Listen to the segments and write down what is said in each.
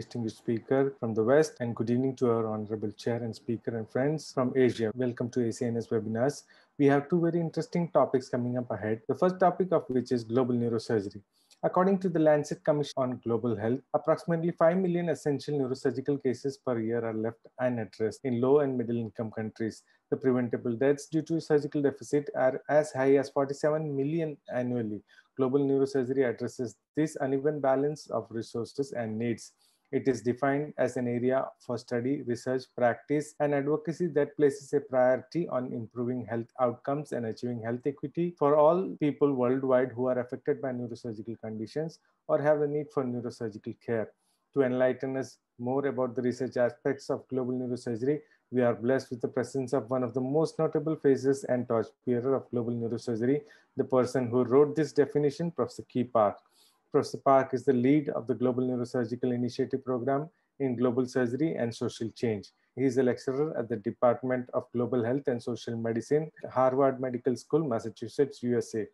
distinguished speaker from the West and good evening to our honorable chair and speaker and friends from Asia. Welcome to ACNS webinars. We have two very interesting topics coming up ahead. The first topic of which is global neurosurgery. According to the Lancet Commission on Global Health, approximately 5 million essential neurosurgical cases per year are left unaddressed in low and middle income countries. The preventable deaths due to surgical deficit are as high as 47 million annually. Global neurosurgery addresses this uneven balance of resources and needs. It is defined as an area for study, research, practice, and advocacy that places a priority on improving health outcomes and achieving health equity for all people worldwide who are affected by neurosurgical conditions or have a need for neurosurgical care. To enlighten us more about the research aspects of global neurosurgery, we are blessed with the presence of one of the most notable faces and torchbearer of global neurosurgery, the person who wrote this definition, Professor Kee Park. Professor Park is the lead of the Global Neurosurgical Initiative Program in Global Surgery and Social Change. He is a lecturer at the Department of Global Health and Social Medicine, Harvard Medical School, Massachusetts, USA.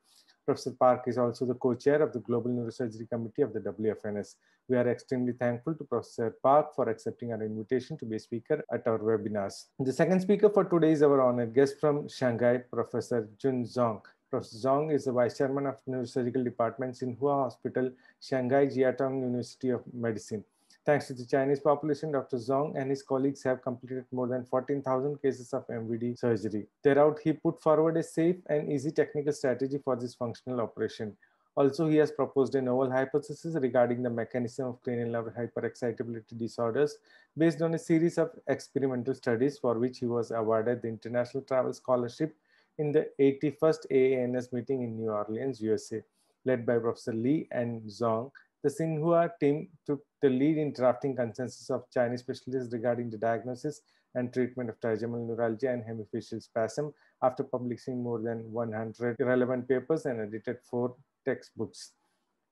Professor Park is also the co-chair of the Global Neurosurgery Committee of the WFNS. We are extremely thankful to Professor Park for accepting our invitation to be a speaker at our webinars. The second speaker for today is our honored guest from Shanghai, Professor Jun Zhong. Professor Zhong is the Vice Chairman of Neurosurgical Departments in Hua Hospital, Shanghai Jiaotong University of Medicine. Thanks to the Chinese population, Dr. Zhong and his colleagues have completed more than 14,000 cases of MVD surgery. Thereout, he put forward a safe and easy technical strategy for this functional operation. Also, he has proposed a novel hypothesis regarding the mechanism of cranial hyperexcitability disorders based on a series of experimental studies for which he was awarded the International Travel Scholarship in the 81st AANS meeting in New Orleans, USA. Led by Professor Li and Zhong, the Xinhua team took the lead in drafting consensus of Chinese specialists regarding the diagnosis and treatment of trigeminal neuralgia and hemifacial spasm after publishing more than 100 relevant papers and edited four textbooks.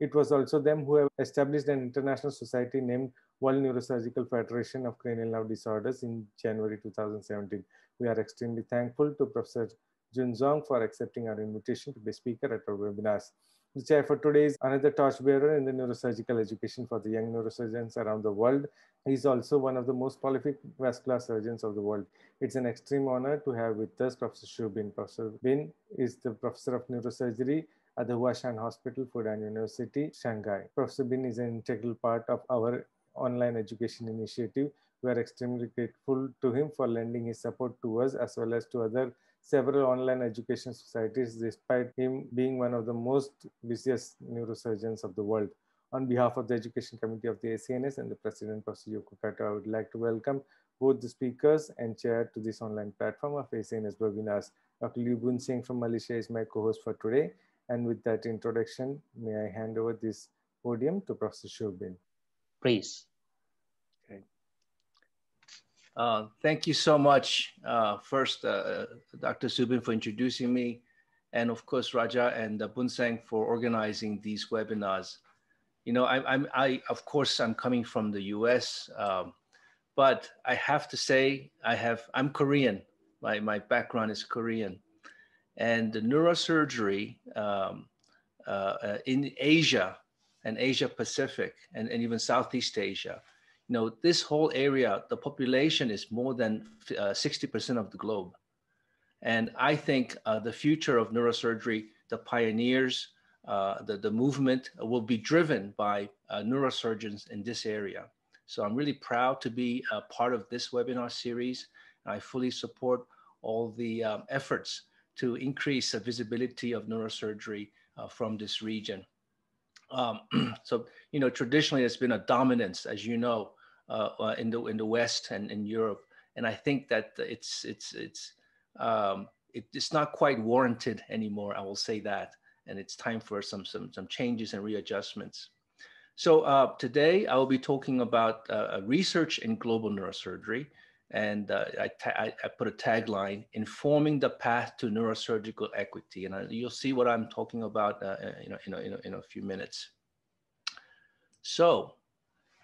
It was also them who have established an international society named World Neurosurgical Federation of Cranial Nerve Disorders in January 2017. We are extremely thankful to Professor Jun Zhong for accepting our invitation to be speaker at our webinars. The chair for today is another torchbearer in the neurosurgical education for the young neurosurgeons around the world. He's also one of the most prolific vascular surgeons of the world. It's an extreme honor to have with us Professor Xu Bin. Professor Bin is the professor of neurosurgery at the Huashan Hospital, Fudan University, Shanghai. Professor Bin is an integral part of our online education initiative. We are extremely grateful to him for lending his support to us as well as to other several online education societies despite him being one of the most busiest neurosurgeons of the world. On behalf of the Education Committee of the ACNS and the President, Professor Yoko Kato, I would like to welcome both the speakers and chair to this online platform of ACNS webinars. Dr. Liew Boon Seng from Malaysia is my co-host for today. And with that introduction, may I hand over this podium to Professor Xu Bin. Please. Uh, thank you so much, uh, first, uh, Dr. Xu Bin, for introducing me, and of course, Raja and uh, Boon Seng for organizing these webinars. You know, I, I'm, I, of course, I'm coming from the US, um, but I have to say, I have, I'm Korean. My, my background is Korean. And the neurosurgery um, uh, uh, in Asia and Asia Pacific and, and even Southeast Asia, know, this whole area, the population is more than 60% uh, of the globe. And I think uh, the future of neurosurgery, the pioneers, uh, the, the movement will be driven by neurosurgeons in this area. So I'm really proud to be a part of this webinar series. I fully support all the um, efforts to increase the visibility of neurosurgery uh, from this region. Um, so, you know, traditionally it's been a dominance, as you know, uh, uh, in the in the West and in Europe, and I think that it's it's it's um, it, it's not quite warranted anymore. I will say that, and it's time for some some some changes and readjustments. So uh, today I will be talking about uh, research in global neurosurgery, and uh, I, I, I, put a tagline: "Informing the path to neurosurgical equity." And you'll see what I'm talking about, uh, you know, in a, in a, in a few minutes. So.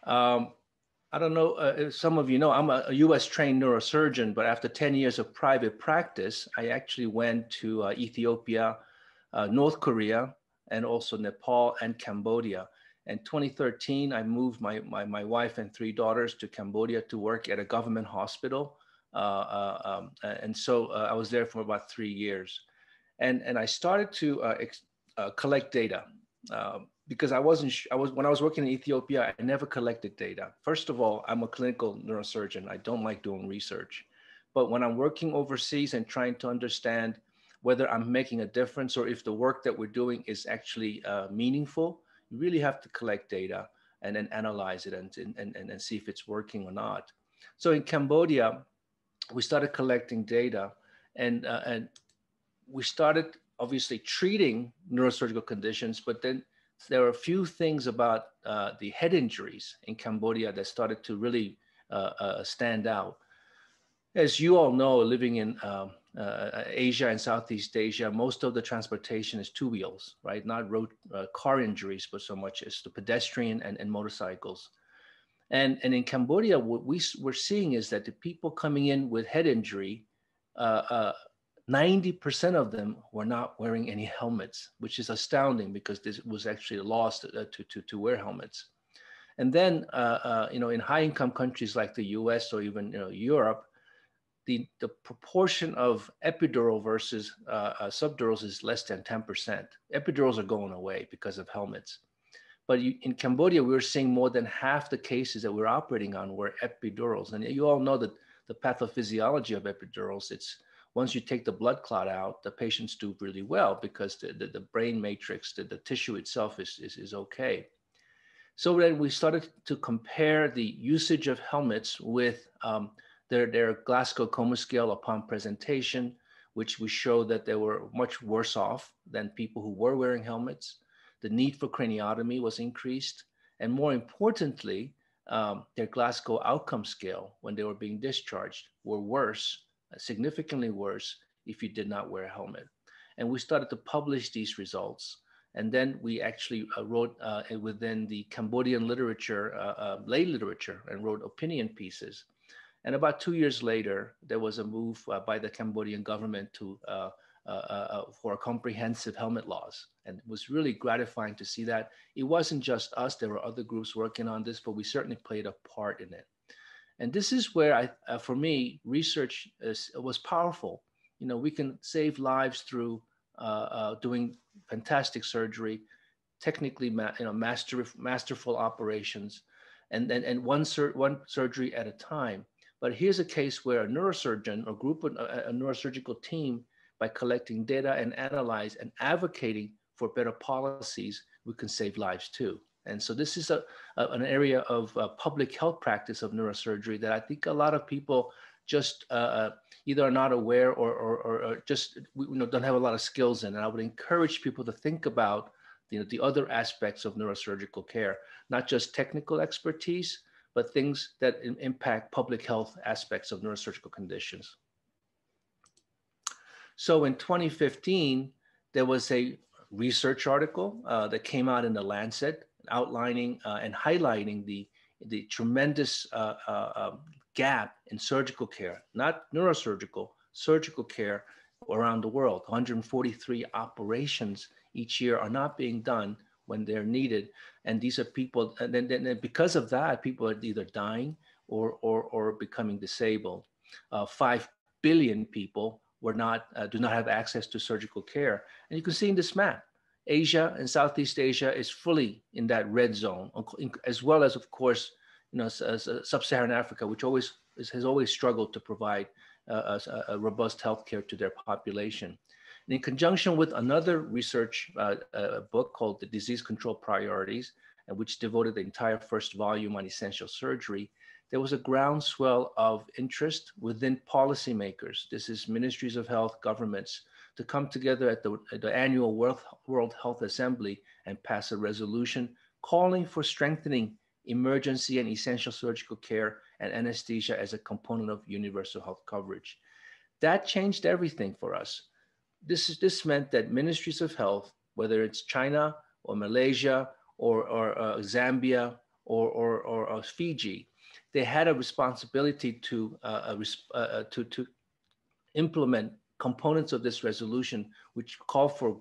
Um, I don't know, uh, some of you know, I'm a, a, US trained neurosurgeon, but after 10 years of private practice, I actually went to uh, Ethiopia, uh, North Korea, and also Nepal and Cambodia. In 2013, I moved my, my, my wife and three daughters to Cambodia to work at a government hospital. Uh, uh, um, and so uh, I was there for about three years. And, and I started to collect data um, because I wasn't, I was, when I was working in Ethiopia, I never collected data. First of all, I'm a clinical neurosurgeon. I don't like doing research. But when I'm working overseas and trying to understand whether I'm making a difference or if the work that we're doing is actually uh, meaningful, you really have to collect data and then analyze it and, and, and, and see if it's working or not. So in Cambodia, we started collecting data and, uh, and we started obviously treating neurosurgical conditions, but then there are a few things about uh, the head injuries in Cambodia that started to really uh, uh stand out. As you all know, living in um, uh, Asia and Southeast Asia, most of the transportation is two wheels, right? Not road uh, car injuries, but so much as the pedestrian and, and motorcycles. And, and in Cambodia, what we, we're seeing is that the people coming in with head injury, 90% uh, uh, of them were not wearing any helmets, which is astounding because this was actually lost uh, to, to, to wear helmets. And then, you know, in high income countries like the US or even you know, Europe, the, the proportion of epidural versus uh, uh, subdurals is less than 10%. Epidurals are going away because of helmets. But you, in Cambodia, we were seeing more than half the cases that we're operating on were epidurals. And you all know that the pathophysiology of epidurals, it's once you take the blood clot out, the patients do really well because the, the, the brain matrix, the, the tissue itself is, is, is okay. So then we started to compare the usage of helmets with um, their, their Glasgow Coma scale upon presentation, which we showed that they were much worse off than people who were wearing helmets. The need for craniotomy was increased. And more importantly, um, their Glasgow outcome scale when they were being discharged were worse, significantly worse, if you did not wear a helmet. And we started to publish these results. And then we actually uh, wrote uh, within the Cambodian literature, uh, uh lay literature, and wrote opinion pieces and about two years later, there was a move uh, by the Cambodian government to uh, for comprehensive helmet laws. And it was really gratifying to see that. It wasn't just us, there were other groups working on this, but we certainly played a part in it. And this is where I, uh, for me, research is, was powerful. You know, we can save lives through uh, uh, doing fantastic surgery, technically, ma- you know, master, masterful operations, and, and, and one, sur- one surgery at a time. But here's a case where a neurosurgeon or group of a, a neurosurgical team, by collecting data and analyze and advocating for better policies, we can save lives too. And so this is a, a an area of uh, public health practice of neurosurgery that I think a lot of people just uh, uh either are not aware or, or, or, just you know, don't have a lot of skills in. And I would encourage people to think about you know, the other aspects of neurosurgical care, not just technical expertise, but things that impact public health aspects of neurosurgical conditions. So in 2015, there was a research article uh, that came out in the Lancet outlining uh, and highlighting the, the tremendous uh, uh um, gap in surgical care, not neurosurgical, surgical care around the world. 143 operations each year are not being done when they're needed. And these are people, and then, then because of that, people are either dying or, or, or becoming disabled. Uh, Five billion people were not, uh, do not have access to surgical care. And you can see in this map, Asia and Southeast Asia is fully in that red zone, as well as, of course, you know, uh, sub-Saharan Africa, which always has always struggled to provide uh, a, a robust healthcare to their population. And in conjunction with another research uh, uh, book called The Disease Control Priorities, and which devoted the entire first volume on essential surgery, there was a groundswell of interest within policymakers. This is ministries of health, governments, to come together at the, at the annual World, World Health Assembly and pass a resolution calling for strengthening emergency and essential surgical care and anesthesia as a component of universal health coverage. That changed everything for us this, is, this meant that ministries of health, whether it's China or Malaysia or, or uh, Zambia or, or, or, uh, Fiji, they had a responsibility to, uh, uh, uh, to, to implement components of this resolution, which call for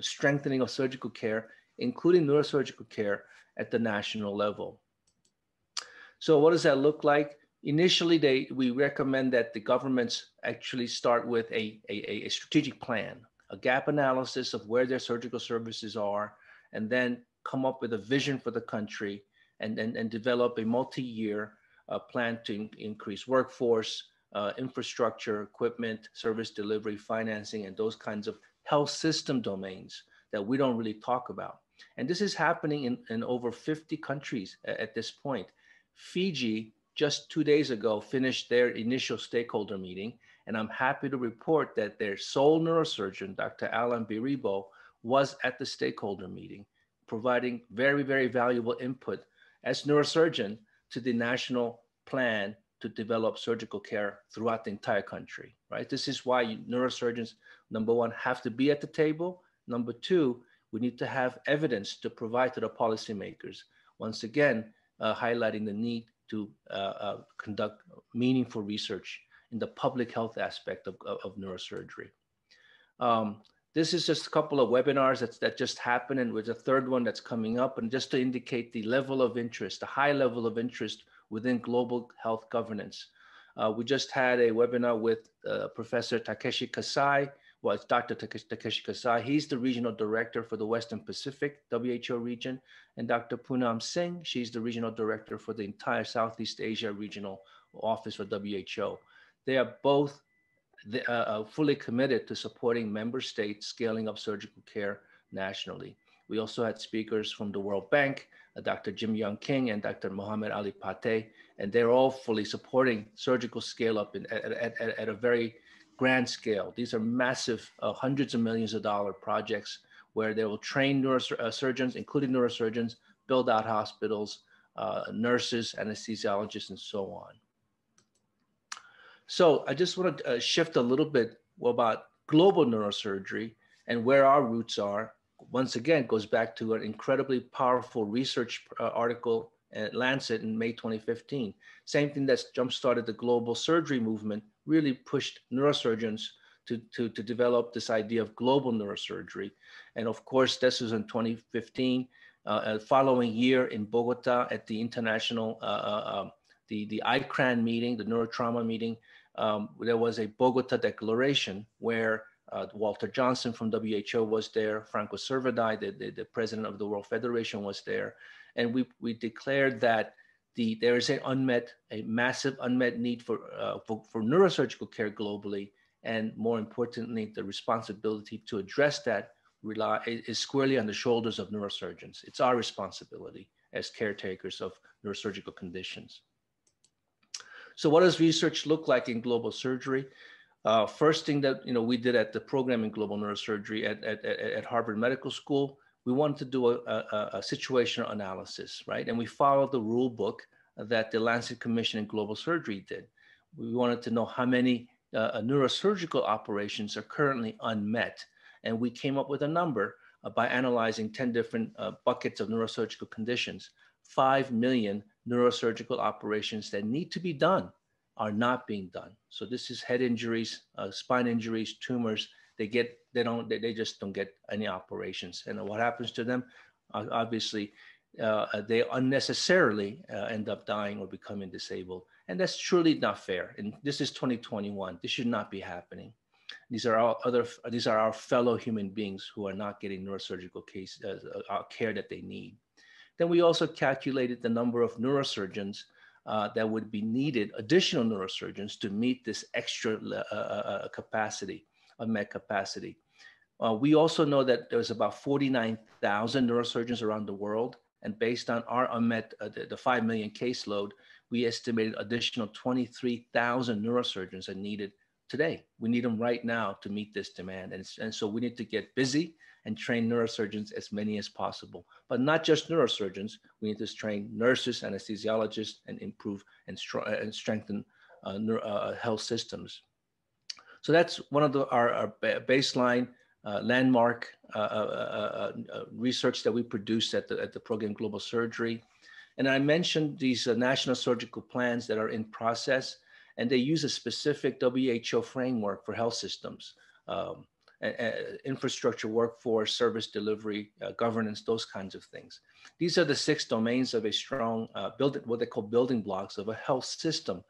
strengthening of surgical care including neurosurgical care at the national level. So what does that look like? Initially, they, we recommend that the governments actually start with a, a, a strategic plan, a gap analysis of where their surgical services are, and then come up with a vision for the country and, and, and develop a multi-year uh, plan to in increase workforce, uh, infrastructure, equipment, service delivery, financing, and those kinds of health system domains that we don't really talk about. And this is happening in, in over 50 countries at, at this point. Fiji just two days ago finished their initial stakeholder meeting, and I'm happy to report that their sole neurosurgeon, Dr. Alan Biribo, was at the stakeholder meeting, providing very, very valuable input as neurosurgeon to the national plan to develop surgical care throughout the entire country, right? This is why neurosurgeons, number one, have to be at the table. Number two, we need to have evidence to provide to the policymakers. Once again, uh, highlighting the need to uh, uh, conduct meaningful research in the public health aspect of, of, of neurosurgery. Um, this is just a couple of webinars that, that just happened and with a third one that's coming up. And just to indicate the level of interest, the high level of interest within global health governance. Uh, we just had a webinar with uh, Professor Takeshi Kasai. Well, it's Dr. Takeshi Kasai. He's the regional director for the Western Pacific WHO region. And Dr. Poonam Singh, she's the regional director for the entire Southeast Asia regional office for WHO. They are both the, uh, uh, fully committed to supporting member states scaling up surgical care nationally. We also had speakers from the World Bank, uh, Dr. Jim Yong Kim and Dr. Mohammed Ali Pate, and they're all fully supporting surgical scale up in, at, at, at, at, a very grand scale. These are massive, uh, hundreds of millions of dollar projects where they will train neurosurgeons, uh, including neurosurgeons, build out hospitals, uh, nurses, anesthesiologists, and so on. So I just want to uh, shift a little bit about global neurosurgery and where our roots are once again goes back to an incredibly powerful research uh, article at Lancet in May 2015. Same thing that's jump-started the global surgery movement, really pushed neurosurgeons to, to, to develop this idea of global neurosurgery. And of course, this was in 2015. Uh, following year in Bogota at the international, uh, uh, um, the, the ICRAN meeting, the neurotrauma meeting, um, there was a Bogota declaration where uh, Walter Johnson from WHO was there. Franco Servadei, the, the, the, president of the World Federation, was there. And we, we declared that the, there is an unmet, a massive unmet need for, uh, for, for neurosurgical care globally. And more importantly, the responsibility to address that rely, is squarely on the shoulders of neurosurgeons. It's our responsibility as caretakers of neurosurgical conditions. So what does research look like in global surgery? Uh, first thing that you know we did at the program in global neurosurgery at, at, at Harvard Medical School, we wanted to do a, a, a situational analysis, right? And we followed the rule book that the Lancet Commission in Global Surgery did. We wanted to know how many uh, neurosurgical operations are currently unmet. And we came up with a number uh, by analyzing 10 different uh, buckets of neurosurgical conditions, 5 million neurosurgical operations that need to be done are not being done. So this is head injuries, uh, spine injuries, tumors. They get, they don't, they, they just don't get any operations. And what happens to them? Uh, obviously, uh, they unnecessarily uh, end up dying or becoming disabled. And that's truly not fair. And this is 2021. This should not be happening. These are our other, these are our fellow human beings who are not getting neurosurgical case, uh, uh, care that they need. Then we also calculated the number of neurosurgeons uh, that would be needed, additional neurosurgeons to meet this extra uh, uh, uh capacity, unmet capacity. Uh, we also know that there's about 49,000 neurosurgeons around the world. And based on our unmet, uh, the, the 5 million caseload, we estimated additional 23,000 neurosurgeons are needed today. We need them right now to meet this demand. And, and so we need to get busy and train neurosurgeons as many as possible. But not just neurosurgeons, we need to train nurses, anesthesiologists, and improve and, and strengthen uh, uh, health systems. So that's one of the, our, our baseline uh, landmark uh, uh, uh, research that we produced at the, at the program Global Surgery. And I mentioned these national surgical plans that are in process, and they use a specific WHO framework for health systems. Um, infrastructure, workforce, service delivery, uh, governance, those kinds of things. These are the six domains of a strong uh, build, what they call building blocks of a health system.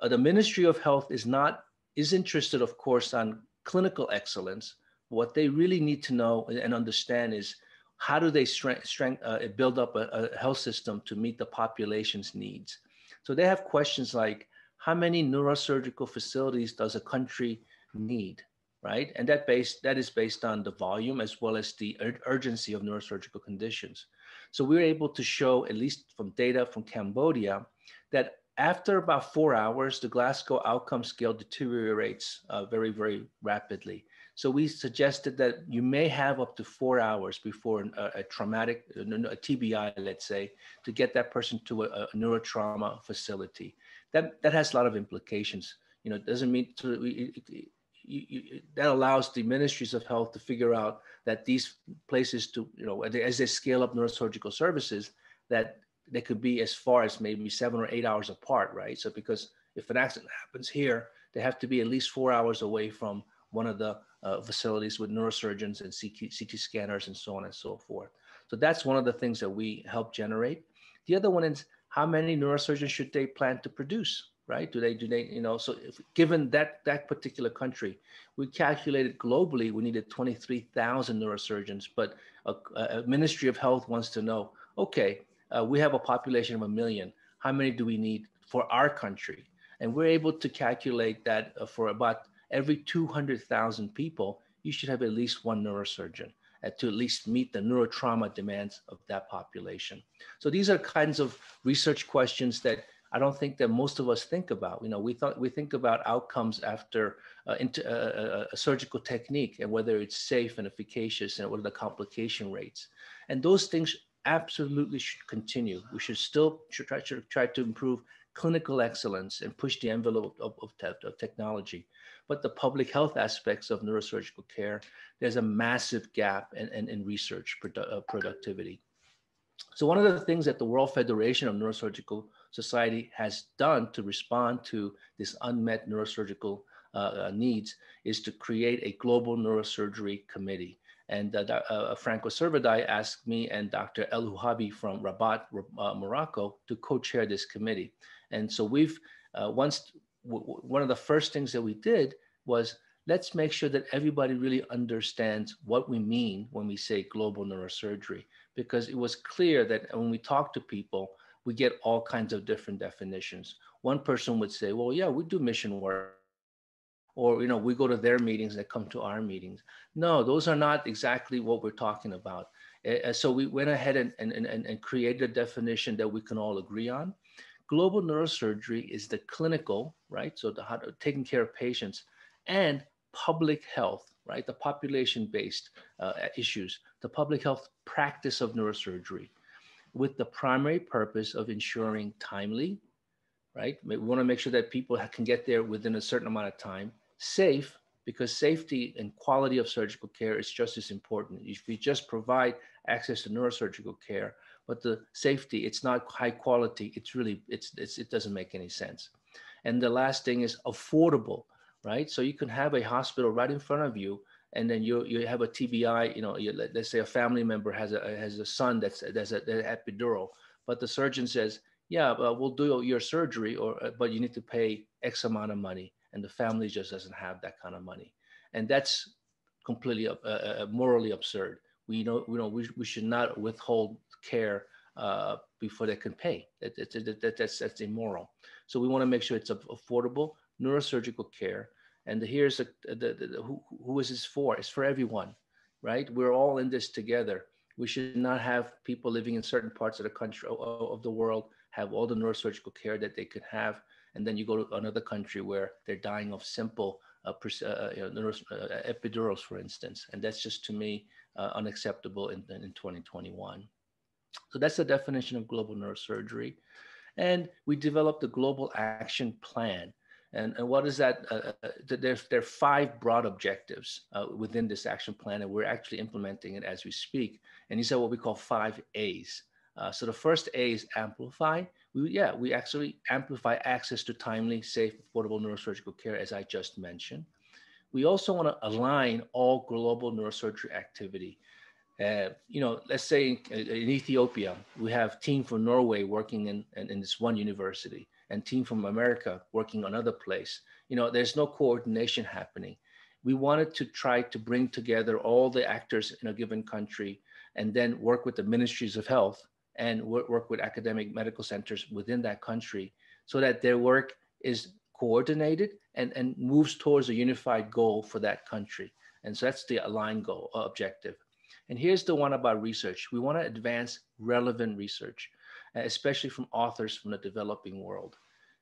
Uh, the Ministry of Health is not is interested, of course, on clinical excellence. What they really need to know and understand is how do they strength, strength, uh, build up a, a health system to meet the population's needs. So they have questions like, how many neurosurgical facilities does a country need? Right? And that based that is based on the volume as well as the ur- urgency of neurosurgical conditions. So we were able to show, at least from data from Cambodia, that after about four hours, the Glasgow outcome scale deteriorates uh, very, very rapidly. So we suggested that you may have up to four hours before a, a traumatic, a TBI, let's say, to get that person to a, a neurotrauma facility. That, that has a lot of implications. You know, it doesn't mean to, it, you, you, that allows the ministries of health to figure out that these places to you know as they scale up neurosurgical services that they could be as far as maybe seven or eight hours apart right? So because if an accident happens here they have to be at least four hours away from one of the uh, facilities with neurosurgeons and CT, CT scanners and so on and so forth. So that's one of the things that we help generate. The other one is how many neurosurgeons should they plan to produce right? Do they, do they, you know, so if, given that, that particular country, we calculated globally, we needed 23,000 neurosurgeons, but a, a, Ministry of Health wants to know, okay, uh, we have a population of a million. How many do we need for our country? And we're able to calculate that uh, for about every 200,000 people, you should have at least one neurosurgeon to at least meet the neurotrauma demands of that population. So these are kinds of research questions that I don't think that most of us think about. You know, we thought we think about outcomes after uh, into, uh, a surgical technique and whether it's safe and efficacious and what are the complication rates. And those things absolutely should continue. We should still try, should try to improve clinical excellence and push the envelope of, of, te- of technology. But the public health aspects of neurosurgical care, there's a massive gap in, in, in research produ- uh, productivity. So one of the things that the World Federation of Neurosurgical Society has done to respond to this unmet neurosurgical uh, uh, needs is to create a global neurosurgery committee. And uh, uh, Franco Servadei asked me and Dr. El Abbadi from Rabat, uh, Morocco, to co-chair this committee. And so we've uh, once one of the first things that we did was let's make sure that everybody really understands what we mean when we say global neurosurgery, because it was clear that when we talk to people, we get all kinds of different definitions. One person would say, well, yeah, we do mission work. Or, you know, we go to their meetings, they come to our meetings. No, those are not exactly what we're talking about. Uh, so we went ahead and, and, and, and created a definition that we can all agree on. Global neurosurgery is the clinical, right? So the how to, taking care of patients and public health, right? The population-based uh, issues, the public health practice of neurosurgery with the primary purpose of ensuring timely, right? We want to make sure that people can get there within a certain amount of time, safe, because safety and quality of surgical care is just as important. If we just provide access to neurosurgical care, but the safety, it's not high quality, it's really, it's, it's it doesn't make any sense. And the last thing is affordable, right? So you can have a hospital right in front of you and then you you have a TBI, you know, you, let's say a family member has a has a son that's that's an epidural, but the surgeon says, yeah, well, we'll do your surgery, or uh, but you need to pay X amount of money, and the family just doesn't have that kind of money, and that's completely uh, uh, morally absurd. We know we know we, we should not withhold care uh, before they can pay. That, that, that, that's that's immoral. So we want to make sure it's affordable neurosurgical care and here's a, the, the, the, who, who is this for? It's for everyone, right? We're all in this together. We should not have people living in certain parts of the country of the world have all the neurosurgical care that they could have, and then you go to another country where they're dying of simple uh, uh, you know, uh, epidurals, for instance, and that's just to me uh, unacceptable in, in 2021. So that's the definition of global neurosurgery. And we developed a global action plan and, and what is that? Uh, uh there, there are five broad objectives uh, within this action plan, and we're actually implementing it as we speak. And these are what we call five A's. Uh, so the first A is amplify. We, yeah, we actually amplify access to timely, safe, affordable neurosurgical care, as I just mentioned. We also want to align all global neurosurgery activity. Uh, you know, let's say in, in, Ethiopia, we have team from Norway working in, in, in, this one university and team from America working on another place. You know, there's no coordination happening. We wanted to try to bring together all the actors in a given country and then work with the ministries of health and work, with academic medical centers within that country so that their work is coordinated and, and moves towards a unified goal for that country. And so that's the aligned goal objective. And here's the one about research. We want to advance relevant research, especially from authors from the developing world.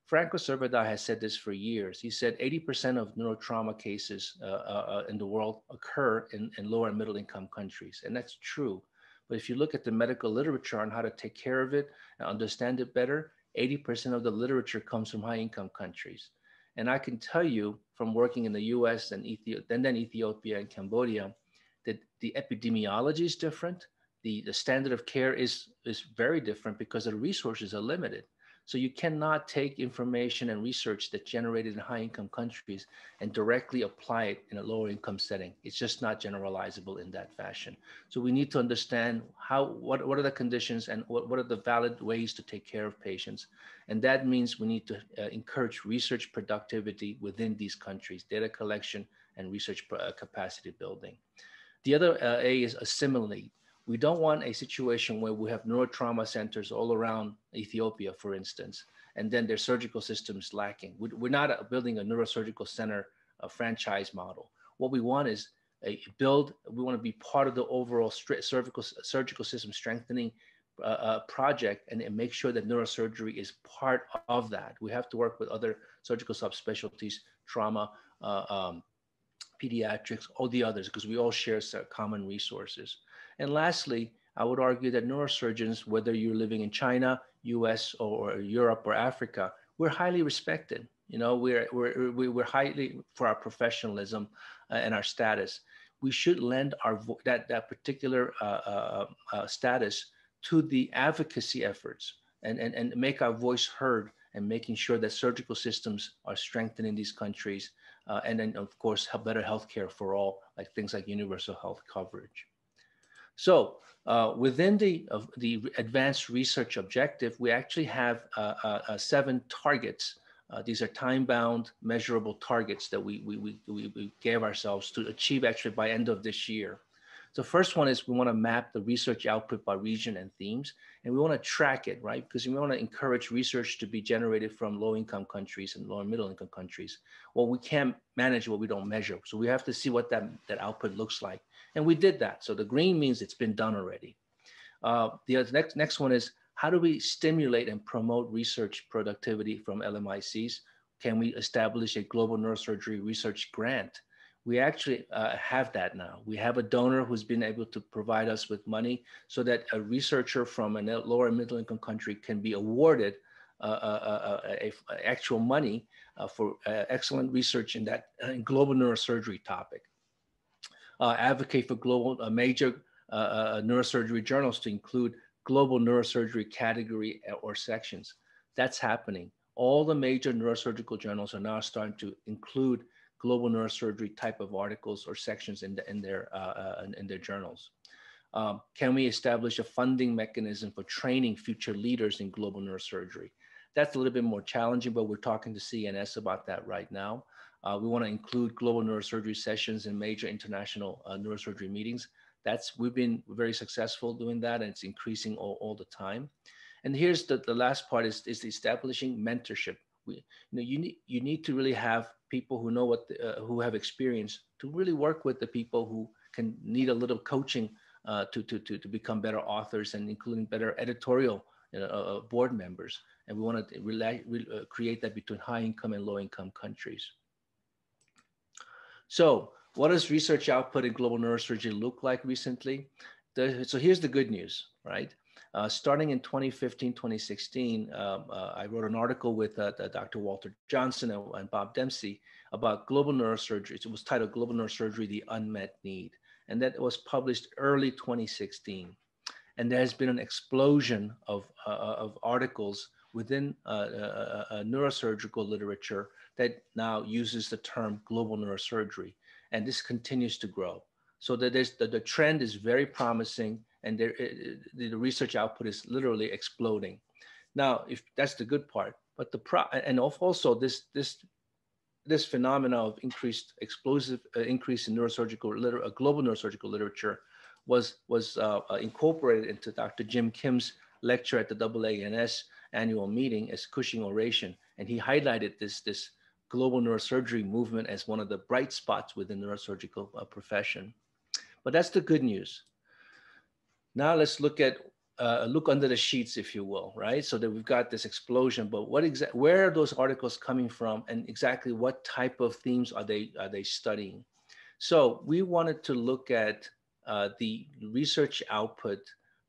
Franco Servadei has said this for years. He said 80% of neurotrauma cases uh, uh, uh, in the world occur in, in lower and middle income countries. And that's true. But if you look at the medical literature on how to take care of it and understand it better, 80% of the literature comes from high income countries. And I can tell you from working in the US and, Ethiopia, and then Ethiopia and Cambodia that the epidemiology is different. The, the standard of care is, is very different because the resources are limited. So you cannot take information and research that's generated in high income countries and directly apply it in a lower income setting. It's just not generalizable in that fashion. So we need to understand how, what, what are the conditions and what, what are the valid ways to take care of patients. And that means we need to uh, encourage research productivity within these countries, data collection and research uh, capacity building. The other uh, A is assimilate we don't want a situation where we have neurotrauma centers all around Ethiopia, for instance, and then their surgical systems lacking. We're not building a neurosurgical center a franchise model. What we want is a build, we want to be part of the overall cervical, surgical system strengthening uh, uh, project and, and, make sure that neurosurgery is part of that. We have to work with other surgical subspecialties, trauma, uh, um, pediatrics, all the others, because we all share common resources. And lastly, I would argue that neurosurgeons, whether you're living in China, US, or Europe or Africa, we're highly respected. You know, we're, we're, we're highly for our professionalism uh, and our status. We should lend our that, that particular uh, uh, uh, status to the advocacy efforts and, and, and make our voice heard and making sure that surgical systems are strengthened in these countries. Uh, and then, of course, have better healthcare for all, like things like universal health coverage. So uh, within the, uh, the advanced research objective, we actually have uh, uh, uh seven targets. Uh, these are time-bound, measurable targets that we, we, we, we gave ourselves to achieve actually by end of this year. The first one is we want to map the research output by region and themes, and we want to track it, right? Because we want to encourage research to be generated from low-income countries and low and middle-income countries. Well, we can't manage what we don't measure, so we have to see what that, that output looks like. And we did that. So the green means it's been done already. Uh, the next, next one is how do we stimulate and promote research productivity from LMICs? Can we establish a global neurosurgery research grant? We actually uh, have that now. We have a donor who's been able to provide us with money so that a researcher from a lower middle income country can be awarded uh, uh, uh a, a, actual money uh, for uh, excellent research in that in global neurosurgery topic uh, advocate for global uh, major uh, uh, neurosurgery journals to include global neurosurgery category or sections. That's happening. All the major neurosurgical journals are now starting to include global neurosurgery type of articles or sections in, the, in, their, uh, in, in, their journals. Um, can we establish a funding mechanism for training future leaders in global neurosurgery? That's a little bit more challenging, but we're talking to CNS about that right now. Uh, we want to include global neurosurgery sessions in major international uh, neurosurgery meetings. That's we've been very successful doing that, and it's increasing all, all the time. And here's the, the last part is, is establishing mentorship. We, you know, you need you need to really have people who know what the, uh, who have experience to really work with the people who can need a little coaching uh, to, to, to, to become better authors and including better editorial uh, uh, board members. And we want to re- re- create that between high income and low income countries. So what does research output in global neurosurgery look like recently? The, so here's the good news, right? Uh, starting in 2015, 2016, um, uh, I wrote an article with uh, Dr. Walter Johnson and, and, Bob Dempsey about global neurosurgery. It was titled Global Neurosurgery, the Unmet Need. And that was published early 2016. And there has been an explosion of, uh, of articles within uh, neurosurgical literature that now uses the term global neurosurgery. And this continues to grow. So that the, the trend is very promising and there, it, the research output is literally exploding. Now, if that's the good part, but the pro and also this this this phenomena of increased explosive uh, increase in neurosurgical liter- uh, global neurosurgical literature was was uh, uh incorporated into Dr. Jim Kim's lecture at the AANS annual meeting as Cushing oration, and he highlighted this this global neurosurgery movement as one of the bright spots within the neurosurgical uh, profession. But that's the good news. Now let's look at uh, look under the sheets, if you will, right? So that we've got this explosion, but what exact, where are those articles coming from, and exactly what type of themes are they are they studying? So we wanted to look at uh, the research output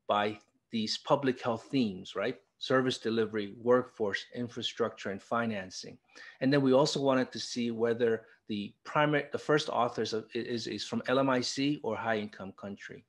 by these public health themes, right? Service delivery, workforce, infrastructure, and financing. And then we also wanted to see whether the primary, the first authors of, is, is from LMIC or high income country.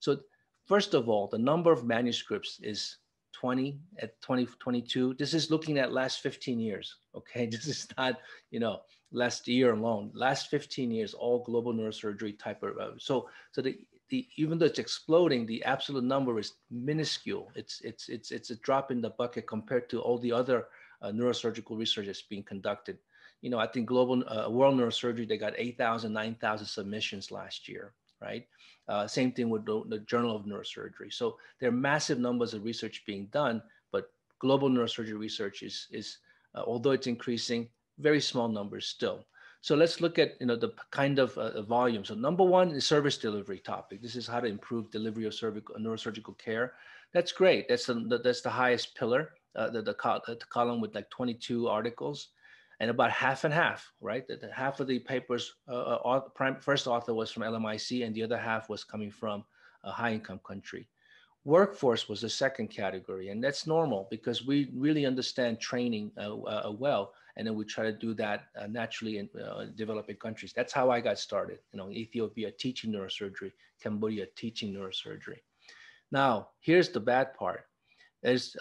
So First of all, the number of manuscripts is 20 at 2022. This is looking at last 15 years. Okay, this is not you know last year alone. Last 15 years, all global neurosurgery type of. Uh, so so the the even though it's exploding, the absolute number is minuscule. It's it's it's it's a drop in the bucket compared to all the other uh, neurosurgical research that's being conducted. You know, I think global uh, world neurosurgery they got 8,000, 9,000 submissions last year right? Uh, same thing with the, the, Journal of Neurosurgery. So there are massive numbers of research being done, but global neurosurgery research is, is uh, although it's increasing, very small numbers still. So let's look at you know the kind of uh, volume. So number one is service delivery topic. This is how to improve delivery of cervical neurosurgical care. That's great. That's the that's the highest pillar. Uh, the, the, the column with like 22 articles and about half and half, right? The, the half of the papers, uh, uh prime, first author was from LMIC, and the other half was coming from a high income country. Workforce was the second category, and that's normal because we really understand training uh, uh, well, and then we try to do that uh, naturally in uh, developing countries. That's how I got started. You know, Ethiopia teaching neurosurgery, Cambodia teaching neurosurgery. Now, here's the bad part: there's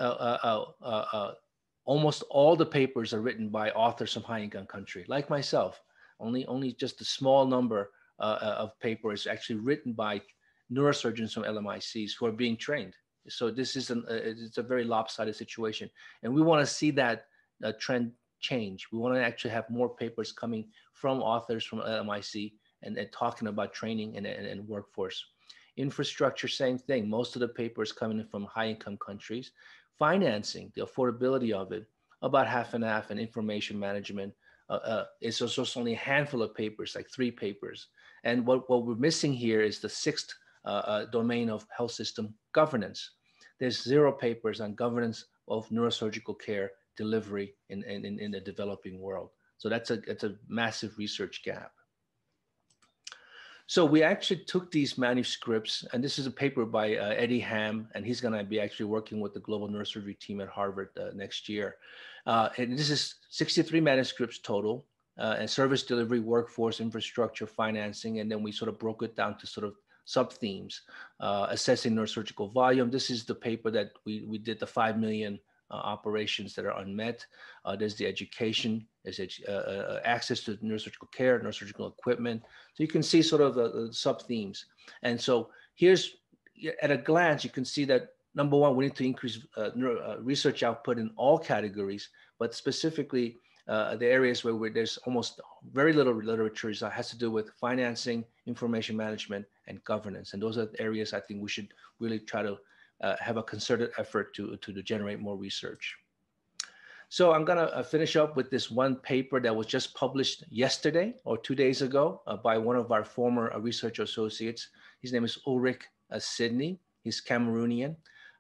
almost all the papers are written by authors from high income country, like myself. Only, only just a small number uh, uh of papers actually written by neurosurgeons from LMICs who are being trained. So this is an, uh, it's a very lopsided situation. And we want to see that uh, trend change. We want to actually have more papers coming from authors from LMIC and, and talking about training and, and, and workforce. Infrastructure, same thing. Most of the papers coming from high income countries financing, the affordability of it, about half and half, and information management. Uh, uh, also only a handful of papers, like three papers. And what, what we're missing here is the sixth uh, uh, domain of health system governance. There's zero papers on governance of neurosurgical care delivery in, in, in the developing world. So that's a, that's a massive research gap. So we actually took these manuscripts, and this is a paper by uh, Eddie Ham, and he's going to be actually working with the global neurosurgery team at Harvard uh, next year. Uh, and this is 63 manuscripts total, uh, and service delivery, workforce, infrastructure, financing, and then we sort of broke it down to sort of sub themes, uh, assessing neurosurgical volume. This is the paper that we we did the five million operations that are unmet. Uh, there's the education, there's uh, access to neurosurgical care, neurosurgical equipment. So you can see sort of the, the sub themes. And so here's at a glance, you can see that number one, we need to increase uh, neuro, uh, research output in all categories, but specifically uh, the areas where, there's almost very little literature is, has to do with financing, information management, and governance. And those are areas I think we should really try to uh, have a concerted effort to, to, to, generate more research. So I'm gonna uh, finish up with this one paper that was just published yesterday or two days ago uh, by one of our former uh, research associates. His name is Ulrick uh, Sidney. He's Cameroonian.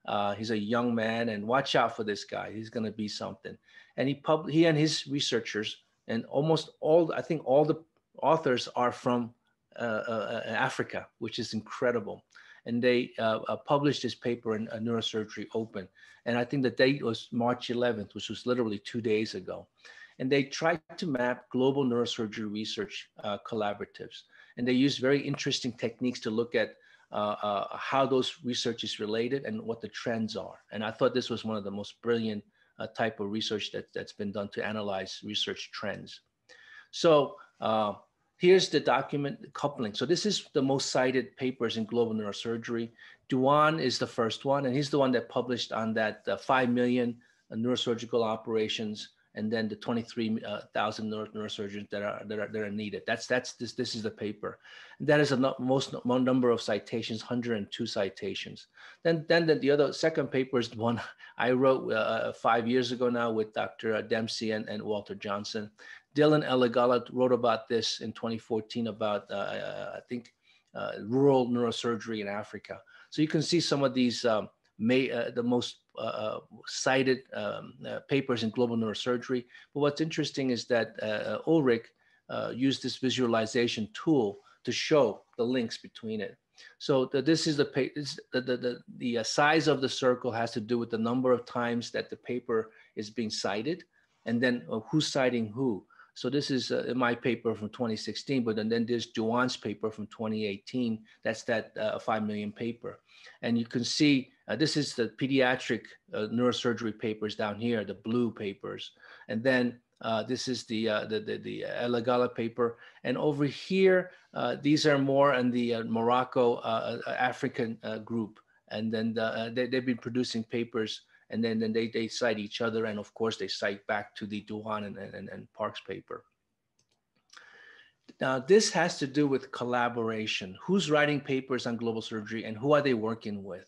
Uh, he's a young man and watch out for this guy. He's gonna be something. And he, pub- he and his researchers and almost all, I think all the authors are from Africa, which is incredible and they uh, uh, published this paper in uh, Neurosurgery Open. And I think the date was March 11th, which was literally two days ago. And they tried to map global neurosurgery research uh, collaboratives. And they used very interesting techniques to look at uh, uh, how those research is related and what the trends are. And I thought this was one of the most brilliant type of research that, that's been done to analyze research trends. So here's the document coupling. So this is the most cited papers in global neurosurgery. Dewan is the first one, and he's the one that published on that uh, 5 million neurosurgical operations and then the 23,000 uh, neurosurgeons that are, that are that are needed. That's that's this this is the paper. And that is the most number of citations, 102 citations. Then then the, the other second paper is the one I wrote uh, five years ago now with Dr. Dempsey and, and Walter Johnson. Dilan Ellegala wrote about this in 2014 about uh, uh, I think uh, rural neurosurgery in Africa. So you can see some of these um, may, uh, the most uh, uh, cited um, papers in global neurosurgery. But what's interesting is that Ulrick used this visualization tool to show the links between it. So the, this is the, the, the, the, size of the circle has to do with the number of times that the paper is being cited and then who's citing who. So this is uh, my paper from 2016, but then, then there's Dewan's paper from 2018. That's that uh, 5 million paper. And you can see uh, this is the pediatric uh, neurosurgery papers down here, the blue papers. And then uh, this is the, uh, the, the, the Ellegala paper. And over here, these are more in the Morocco African group. And then the, they, they've been producing papers and then, then they, they cite each other. And of course, they cite back to the Dewan and, and, and Park's paper. Now, this has to do with collaboration. Who's writing papers on global surgery and who are they working with?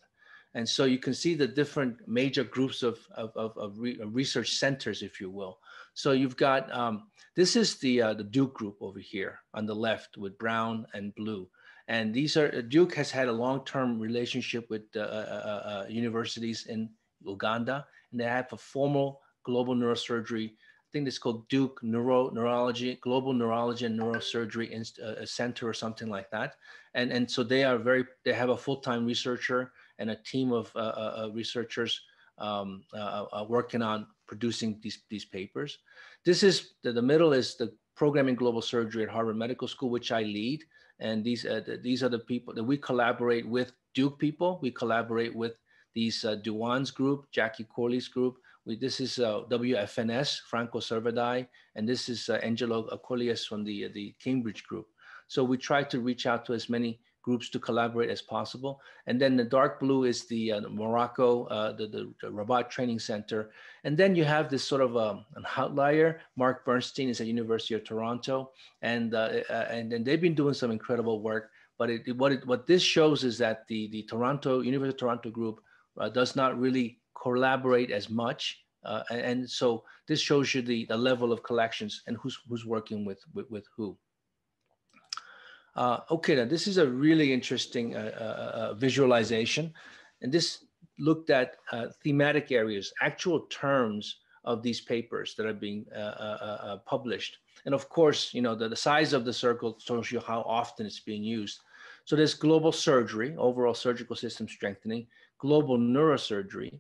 And so you can see the different major groups of, of, of, of re, research centers, if you will. So you've got, um, this is the, uh, the Duke group over here on the left with brown and blue. And these are, Duke has had a long-term relationship with uh, uh, uh, uh universities in Uganda, and they have a formal global neurosurgery I think it's called Duke Neuro Neurology, Global Neurology and Neurosurgery Inst- uh, Center or something like that. And, and so they are very, they have a full-time researcher and a team of uh, uh, uh researchers um, uh, uh, working on producing these, these papers. This is, the, the middle is the program in global surgery at Harvard Medical School, which I lead. And these, the, these are the people that we collaborate with Duke people. We collaborate with these uh, Dewan's group, Jackie Corley's group, we, this is uh, WFNS, Franco Servadei, and this is uh, Angelos Kolias from the, the Cambridge group. So we try to reach out to as many groups to collaborate as possible. And then the dark blue is the uh, Morocco, uh, the, the, the, Rabat Training Center. And then you have this sort of um, an outlier. Mark Bernstein is at University of Toronto. And, uh, uh, and, and they've been doing some incredible work. But it, what, it, what this shows is that the, the Toronto, University of Toronto group uh, does not really collaborate as much. Uh, and so this shows you the, the level of collections and who's, who's working with, with, with who. Uh, okay, now this is a really interesting uh, uh, uh visualization. And this looked at thematic areas, actual terms of these papers that are being published. And of course, you know, the, the size of the circle shows you how often it's being used. So there's global surgery, overall surgical system strengthening, global neurosurgery,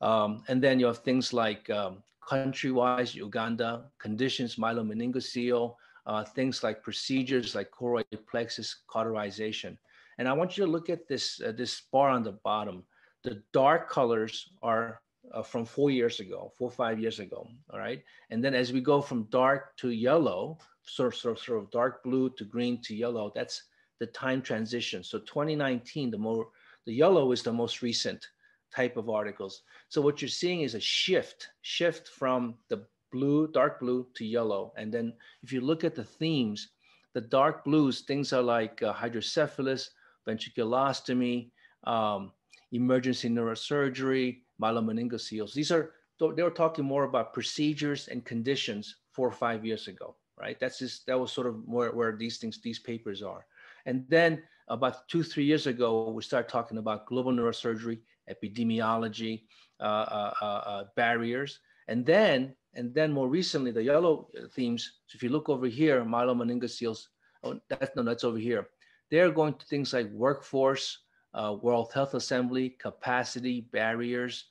um, and then you have things like um, country-wise, Uganda, conditions, myelomeningocele, uh, things like procedures like choroid plexus cauterization. And I want you to look at this, uh, this bar on the bottom. The dark colors are uh, from four years ago, four, or five years ago, all right? And then as we go from dark to yellow, sort of, sort of, sort of dark blue to green to yellow, that's the time transition. So 2019, the more, the yellow is the most recent type of articles. So what you're seeing is a shift, shift from the blue, dark blue to yellow. And then if you look at the themes, the dark blues, things are like uh, hydrocephalus, ventriculostomy, um, emergency neurosurgery, myelomeningoceles. These are, they were talking more about procedures and conditions four or five years ago, right? That's just, that was sort of where, where these things, these papers are. And then about two, three years ago, we started talking about global neurosurgery epidemiology, uh, uh, uh, barriers. And then, and then more recently, the yellow themes, so if you look over here, myelomeningoceles, oh, that's, no, that's over here. They're going to things like workforce, World Health Assembly, capacity, barriers.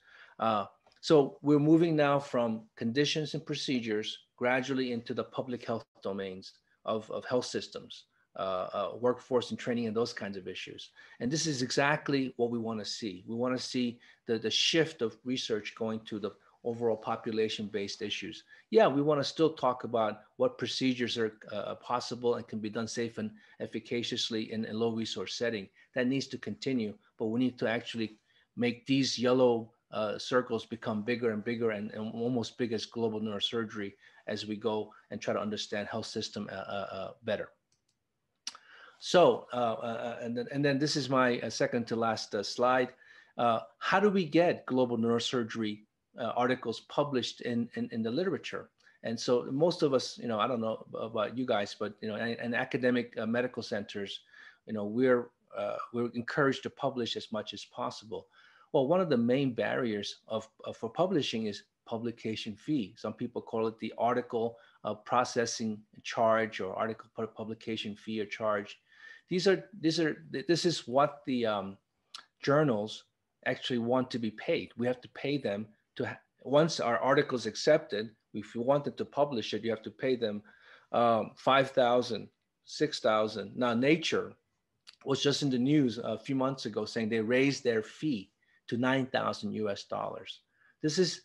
so we're moving now from conditions and procedures gradually into the public health domains of, of health systems uh, uh, workforce and training and those kinds of issues. And this is exactly what we want to see. We want to see the, the shift of research going to the overall population-based issues. Yeah, we want to still talk about what procedures are uh, possible and can be done safe and efficaciously in a low resource setting. That needs to continue, but we need to actually make these yellow uh, circles become bigger and bigger and, and, almost big as global neurosurgery as we go and try to understand health system uh, uh better. So, uh, and, then, and then this is my second to last slide. how do we get global neurosurgery articles published in, in, in the literature? And so most of us, you know, I don't know about you guys, but you know, in, in academic uh, medical centers, you know, we're uh, we're encouraged to publish as much as possible. Well, one of the main barriers of, of for publishing is publication fee. Some people call it the article uh, processing charge or article publication fee or charge. These are these are this is what the um, journals actually want to be paid. We have to pay them to once our article is accepted. If you wanted to publish it, you have to pay them um, five thousand, six thousand. Now, Nature was just in the news a few months ago saying they raised their fee to 9,000 US dollars. This is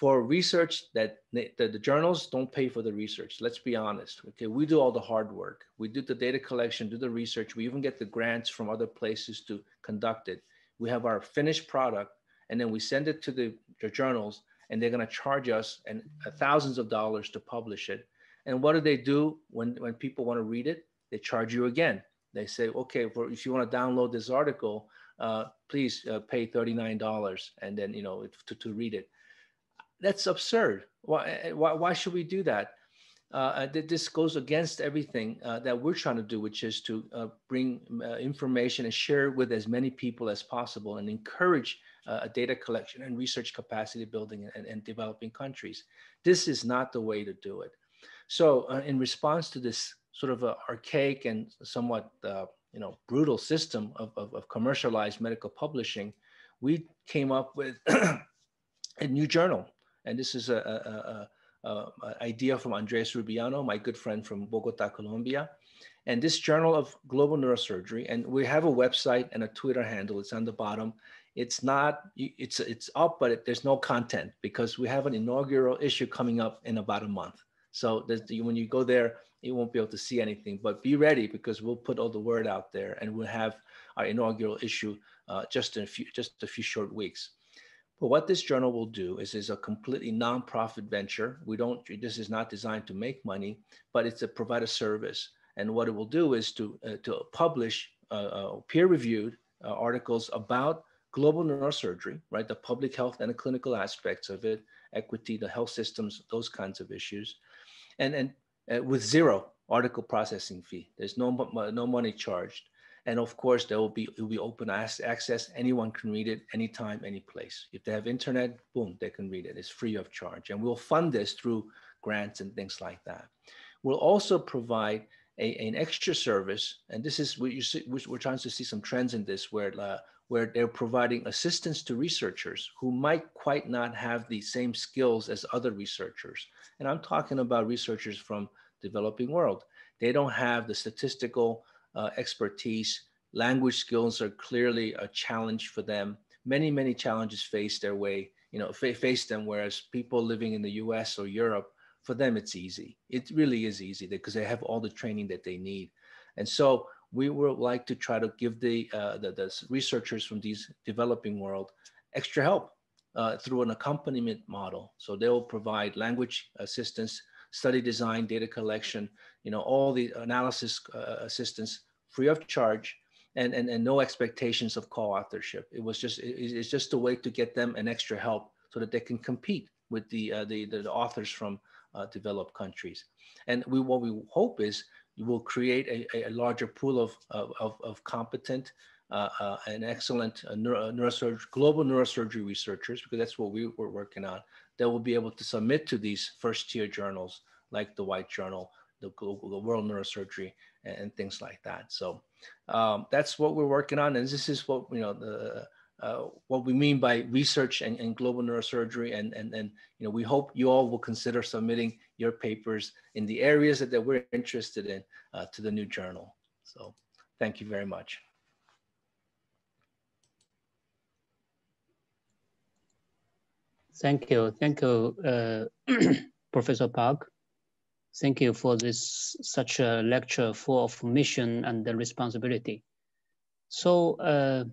for research that the, the, journals don't pay for the research. Let's be honest. Okay, we do all the hard work. We do the data collection, do the research. We even get the grants from other places to conduct it. We have our finished product, and then we send it to the, the journals, and they're going to charge us and uh, thousands of dollars to publish it. And what do they do when when people want to read it? They charge you again. They say, okay, for, if you want to download this article, uh, please uh, pay $39 and then, you know, to, to read it. That's absurd. Why, eh, why, why should we do that? Uh, this goes against everything uh, that we're trying to do, which is to uh, bring uh, information and share it with as many people as possible and encourage data collection and research capacity building in, in, developing countries. This is not the way to do it. So in response to this sort of archaic and somewhat you know, brutal system of, of, of commercialized medical publishing, we came up with a new journal. And this is a, a, a, a, idea from Andres Rubiano, my good friend from Bogota, Colombia. And this journal of global neurosurgery, and we have a website and a Twitter handle. It's on the bottom. It's not, it's it's up, but it, there's no content because we have an inaugural issue coming up in about a month. So when you go there, you won't be able to see anything, but be ready because we'll put all the word out there and we'll have our inaugural issue uh, just in a few, just a few short weeks. But what this journal will do is, is a completely nonprofit venture. We don't, this is not designed to make money, but it's to provide a service. And what it will do is to, uh, to publish uh, uh peer-reviewed uh, articles about global neurosurgery, right? The public health and the clinical aspects of it, equity, the health systems, those kinds of issues. And, and uh, with zero article processing fee. There's no, no money charged. And of course, there will be, it will be open access. Anyone can read it anytime, any place. If they have internet, boom, they can read it. It's free of charge. And we'll fund this through grants and things like that. We'll also provide a, an extra service. And this is, we, see, we're trying to see some trends in this where, uh, where they're providing assistance to researchers who might quite not have the same skills as other researchers. And I'm talking about researchers from developing world. They don't have the statistical uh, expertise. Language skills are clearly a challenge for them. Many, many challenges face their way, you know, face them. Whereas people living in the U.S. or Europe, for them it's easy. It really is easy because they have all the training that they need. And so we would like to try to give the, uh, the, the researchers from these developing world extra help uh, through an accompaniment model. So they will provide language assistance, study design, data collection, you know, all the analysis uh, assistance free of charge and, and, and no expectations of co-authorship. It was just, it, it's just a way to get them an extra help so that they can compete with the, uh, the, the, authors from uh, developed countries. And we, what we hope is you will create a, a larger pool of, of, of competent uh, uh, and excellent uh, neuro, neurosurgery, global neurosurgery researchers, because that's what we were working on, that will be able to submit to these first tier journals like the White Journal, the, the World Neurosurgery, and, and, things like that. So um, that's what we're working on, and this is what you know the. Uh, what we mean by research and, and, global neurosurgery and, and, and you know we hope you all will consider submitting your papers in the areas that, that we're interested in uh, to the new journal so thank you very much Thank you. Thank you, uh, Professor Park. Thank you for this such a lecture full of mission and the responsibility. So uh,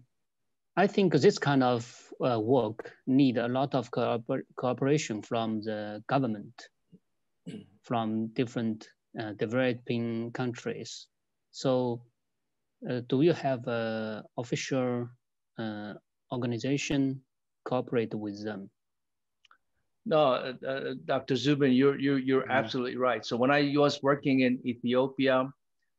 I think this kind of uh, work need a lot of cooper cooperation from the government, from different uh, developing countries. So uh, do you have a official uh, organization cooperate with them? No, uh, uh Dr. Xu Bin, you're you're you're mm-hmm. absolutely right. So when I was working in Ethiopia,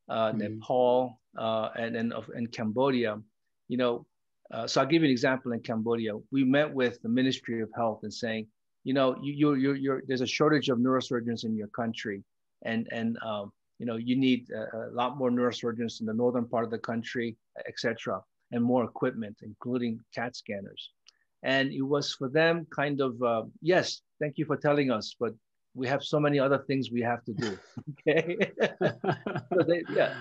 uh, mm-hmm. Nepal, uh, and and in Cambodia, you know, uh, so I'll give you an example. In Cambodia, we met with the Ministry of Health and saying, you know, you you you you're there's a shortage of neurosurgeons in your country, and and um, you know you need a, a lot more neurosurgeons in the northern part of the country, etc., and more equipment, including CAT scanners. And it was for them kind of, uh, yes, thank you for telling us, but we have so many other things we have to do. okay. so they, yeah.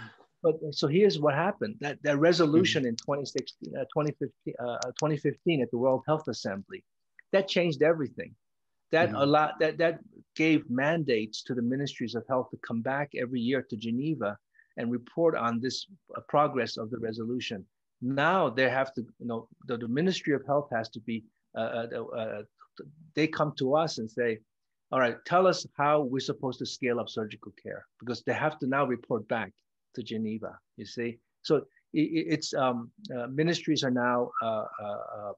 But so here's what happened that, that resolution mm-hmm. in 2016, uh, 2015, uh, 2015 at the World Health Assembly, that changed everything. That mm-hmm. allowed that that gave mandates to the ministries of health to come back every year to Geneva and report on this uh, progress of the resolution. Now they have to, you know, the, the Ministry of Health has to be, uh, uh, uh, they come to us and say, all right, tell us how we're supposed to scale up surgical care because they have to now report back to Geneva, you see. So it, it's um, uh, ministries are now, uh, uh,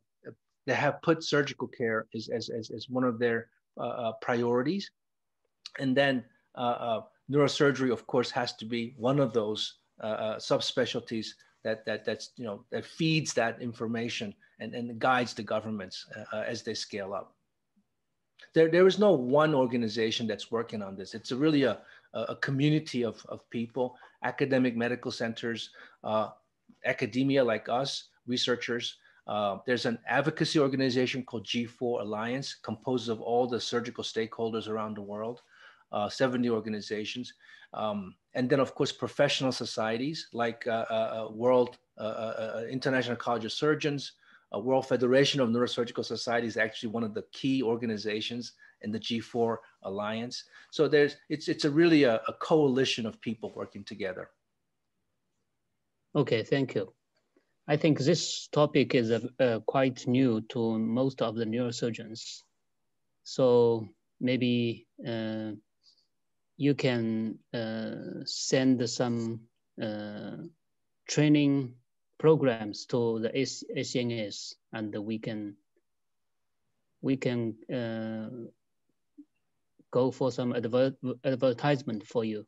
they have put surgical care as, as, as, as one of their priorities. And then neurosurgery, of course, has to be one of those subspecialties that that that's you know that feeds that information and, and guides the governments uh, uh, as they scale up. There there is no one organization that's working on this. It's a really a, a community of, of people, academic medical centers, uh, academia like us, researchers. Uh, there's an advocacy organization called G4 Alliance, composed of all the surgical stakeholders around the world, uh, 70 organizations. Um, and then of course professional societies like uh, uh, uh World uh, International College of Surgeons, World Federation of Neurosurgical Societies, actually one of the key organizations in the G4 Alliance. So there's it's it's a really a, a coalition of people working together. Okay, thank you. I think this topic is quite new to most of the neurosurgeons. So maybe uh, you can send some uh, training programs to the ACNS and we can we can uh, go for some adver advertisement for you.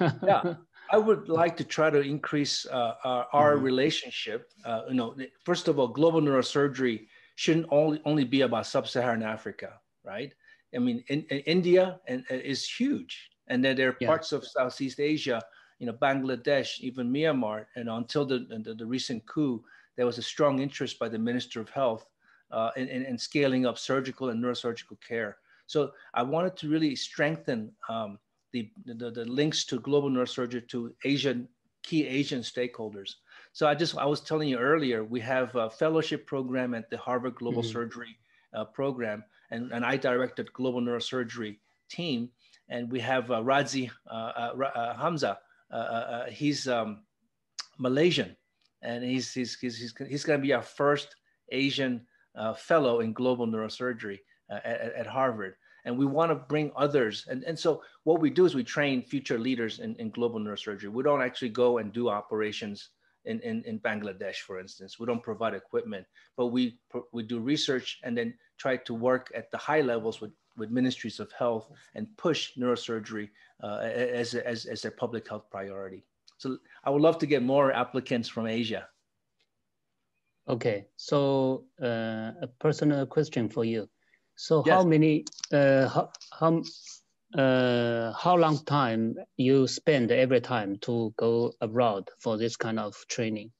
yeah, I would like to try to increase uh, our, our mm -hmm. relationship. Uh, you know, first of all, global neurosurgery shouldn't only only be about sub-Saharan Africa, right? I mean, in, in India and, uh, is huge, and then there are yeah. parts of Southeast Asia, you know, Bangladesh, even Myanmar, and until the, the, the recent coup, there was a strong interest by the Minister of Health uh, in, in, in, scaling up surgical and neurosurgical care. So I wanted to really strengthen um, the, the, the links to global neurosurgery to Asian key Asian stakeholders. So I just I was telling you earlier, we have a fellowship program at the Harvard Global mm-hmm. Surgery uh, program and, and I directed global neurosurgery team. And we have uh, uh, uh, uh Hamza. He's um, Malaysian, and he's he's he's he's, he's going to be our first Asian fellow in global neurosurgery at, at Harvard and we want to bring others. And, and so what we do is we train future leaders in, in global neurosurgery. We don't actually go and do operations in, in, in Bangladesh, for instance. We don't provide equipment, but we, we do research and then try to work at the high levels with, with ministries of health and push neurosurgery uh, as, as, as their public health priority. So I would love to get more applicants from Asia. Okay, so uh, a personal question for you. So yes. how many, uh, how, how uh, how long time you spend every time to go abroad for this kind of training?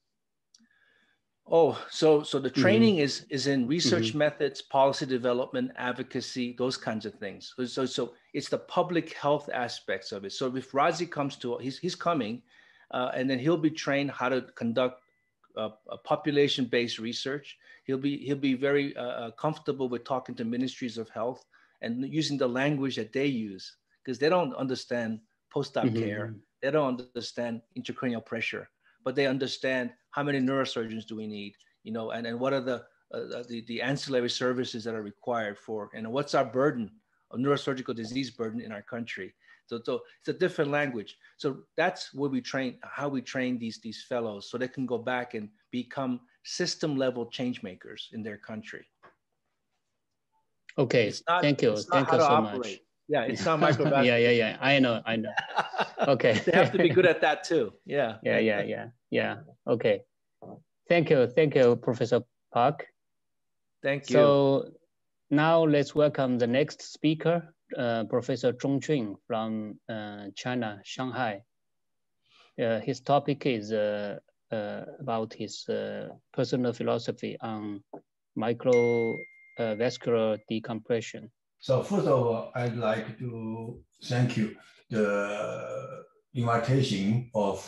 Oh, so so the training mm-hmm. is is in research mm-hmm. methods, policy development, advocacy, those kinds of things. So, so so it's the public health aspects of it. So if Razi comes to, he's he's coming, uh, and then he'll be trained how to conduct uh, population-based research. He'll be he'll be very uh, uh, comfortable with talking to ministries of health and using the language that they use because they don't understand post-op mm-hmm. care. They don't understand intracranial pressure, but they understand how many neurosurgeons do we need, you know, and, and what are the, uh, the, the ancillary services that are required for, and what's our burden of neurosurgical disease burden in our country. So, so it's a different language. So that's where we train, how we train these, these fellows so they can go back and become system level change makers in their country. Okay, not, thank you. Thank you so operate. much. Yeah, it's not microvascular. yeah, yeah, yeah. I know, I know. Okay. they have to be good at that too. Yeah. Yeah, yeah, yeah, yeah. Okay. Thank you, thank you, Professor Park. Thank you. So now let's welcome the next speaker, uh, Professor Zhong Jun from uh, China, Shanghai. Uh, his topic is uh, uh, about his uh, personal philosophy on microvascular decompression. So first of all, I'd like to thank you the invitation of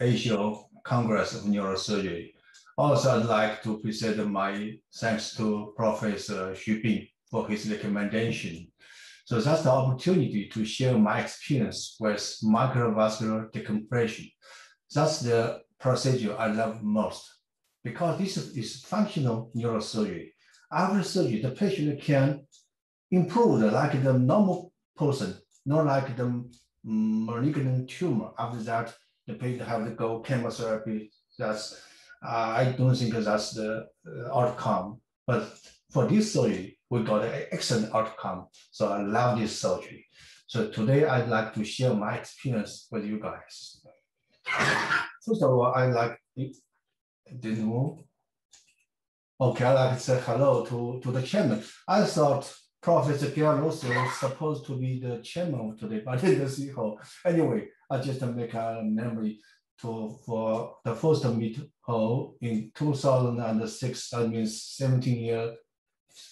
Asia Congress of Neurosurgery. Also, I'd like to present my thanks to Professor Xu Bin for his recommendation. So that's the opportunity to share my experience with microvascular decompression. That's the procedure I love most because this is functional neurosurgery. After surgery, the patient can improved like the normal person, not like the malignant tumor. After that, the patient have to go chemotherapy. That's uh, I don't think that's the uh, outcome. But for this surgery, we got an excellent outcome. So I love this surgery. So today I'd like to share my experience with you guys. First of all, I like didn't move. Okay, I like to say hello to, to the chairman. I thought Professor Russell is supposed to be the chairman of today, but didn't see her. Anyway, I just make a memory to for the first meet her in 2006, that means 17 years,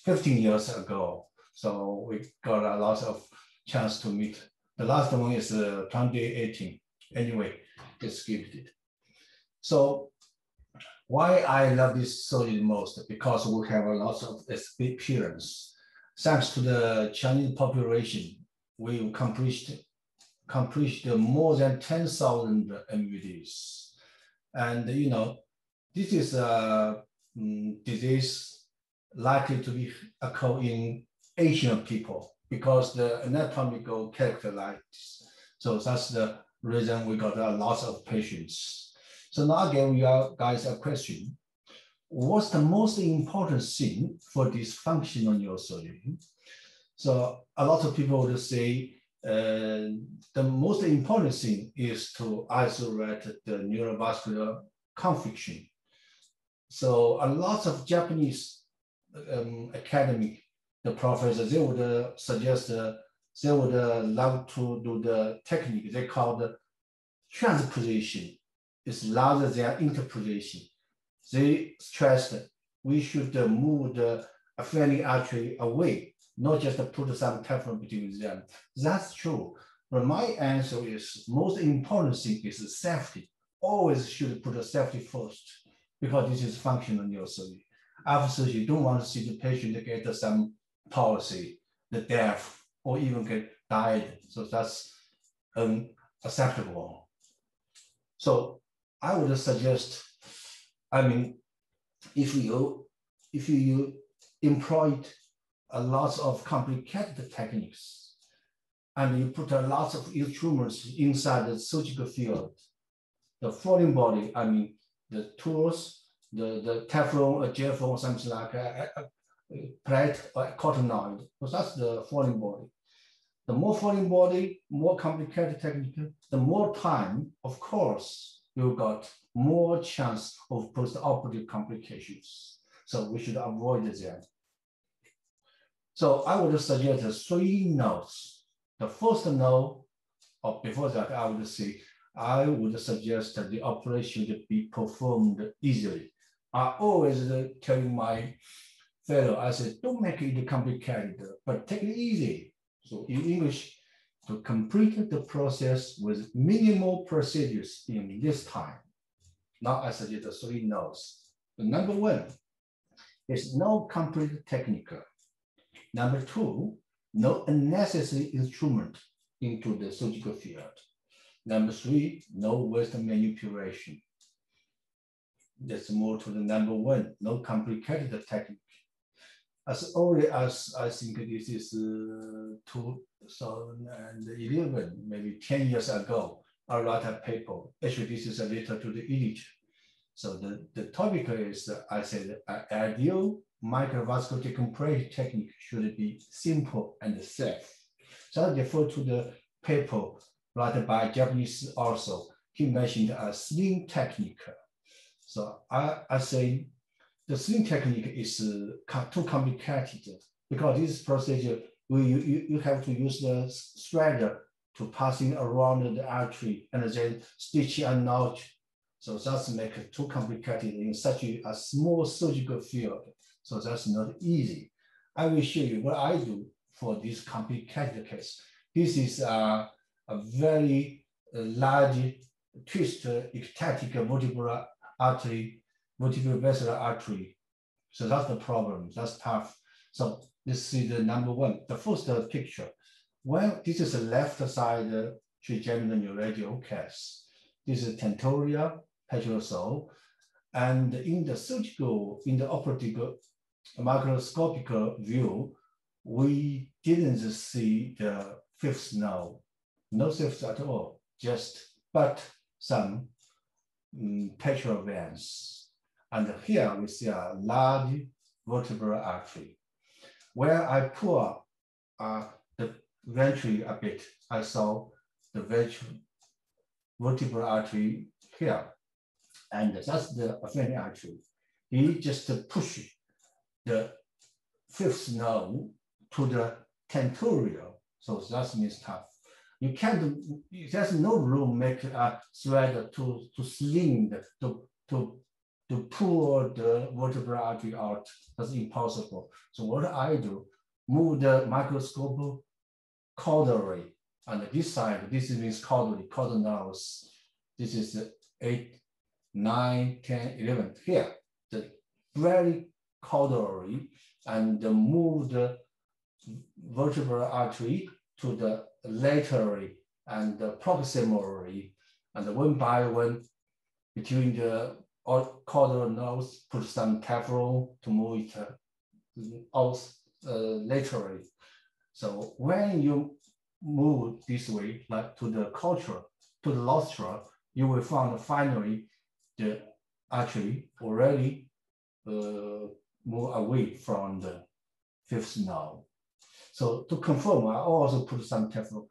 15 years ago. So we got a lot of chance to meet. The last one is uh, 2018. Anyway, just skipped it. So why I love this surgery most? Because we have a lot of experience thanks to the Chinese population, we accomplished, accomplished more than 10,000 MVDs. And, you know, this is a um, disease likely to be occur in Asian people because the anatomical characteristics. So that's the reason we got a lot of patients. So now again, we are guys a question what's the most important thing for this your neurosurgery? So a lot of people would say uh, the most important thing is to isolate the neurovascular confliction. So a lot of Japanese um, the professors, they would uh, suggest uh, they would uh, love to do the technique they call the transposition. It's rather than interposition they stressed we should uh, move the offending artery away, not just put some Teflon between them. That's true. But my answer is most important thing is safety. Always should put safety first because this is functional neurosurgery. After surgery, you don't want to see the patient get some palsy, the death, or even get died. So that's unacceptable. So I would suggest I mean, if you if you employed a lot of complicated techniques and you put a lot of instruments inside the surgical field, the foreign body, I mean, the tools, the, the Teflon, a Gelfon, something like a, a, a plate or cottonoid, so that's the foreign body. The more foreign body, more complicated technique, the more time, of course, you got more chance of post-operative complications. So we should avoid them. So I would suggest three notes. The first note, or before that, I would say, I would suggest that the operation should be performed easily. I always telling my fellow, I said, don't make it complicated, but take it easy. So in English, to complete the process with minimal procedures in this time. Now I suggest three no's. The number one is no complete technique. Number two, no unnecessary instrument into the surgical field. Number three, no Western manipulation. That's more to the number one, no complicated technique. As early as I think this is uh, 2011, maybe 10 years ago, a lot of people, actually this is a letter to the editor. So the, the topic is, uh, I said, uh, ideal microvascular decompression technique should be simple and safe. So I refer to the paper written by Japanese also. He mentioned a sling technique. So I, I say the sling technique is uh, too complicated because this procedure, you, you, you have to use the thread to passing around the artery and then stitch a knot. So that's make it too complicated in such a, small surgical field. So that's not easy. I will show you what I do for this complicated case. This is a, a very uh, large twist ectatic vertebral artery, vertebral vessel artery. So that's the problem. That's tough. So this is the number one. The first picture. Well, this is the left side trigeminal neuralgia case. This is tentorial petrosal. And in the surgical, in the operative macroscopic view, we didn't see the fifth nerve, no fifth at all, just but some um, petrosal veins. And here we see a large vertebral artery. Where I pour uh, the ventricle a bit, I saw the ventral, vertebral artery here. And that's the afferent artery. He just push the fifth nerve to the tentorial. So that means tough. You can't, there's no room make a thread to, to sling, to, to, to pull the vertebral artery out. That's impossible. So what I do, move the microscope caudally. And this side, this means caudally, caudal nerves. This is 8, 9, 10, 11. Here, the very caudally and move the vertebral artery to the laterally and the proximally, and one by one between the caudal nerves, put some Teflon to move it uh, out uh, laterally. So when you move this way, like to the culture, to the rostrum, you will find finally the actually already uh, move away from the fifth nerve. So to confirm, I also put some Teflon.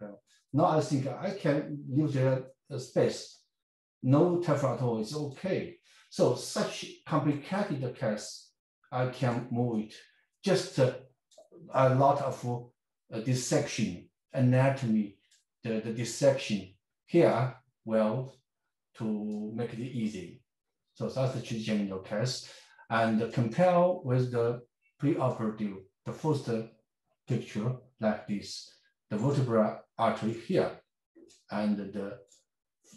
Now I think I can use the space. No Teflon at all is okay. So such complicated case, I can move it. Just uh, a lot of uh, dissection, anatomy, the, the dissection here, well, to make it easy. So that's the trigeminal case and compare with the preoperative, the first picture like this, the vertebral artery here, and the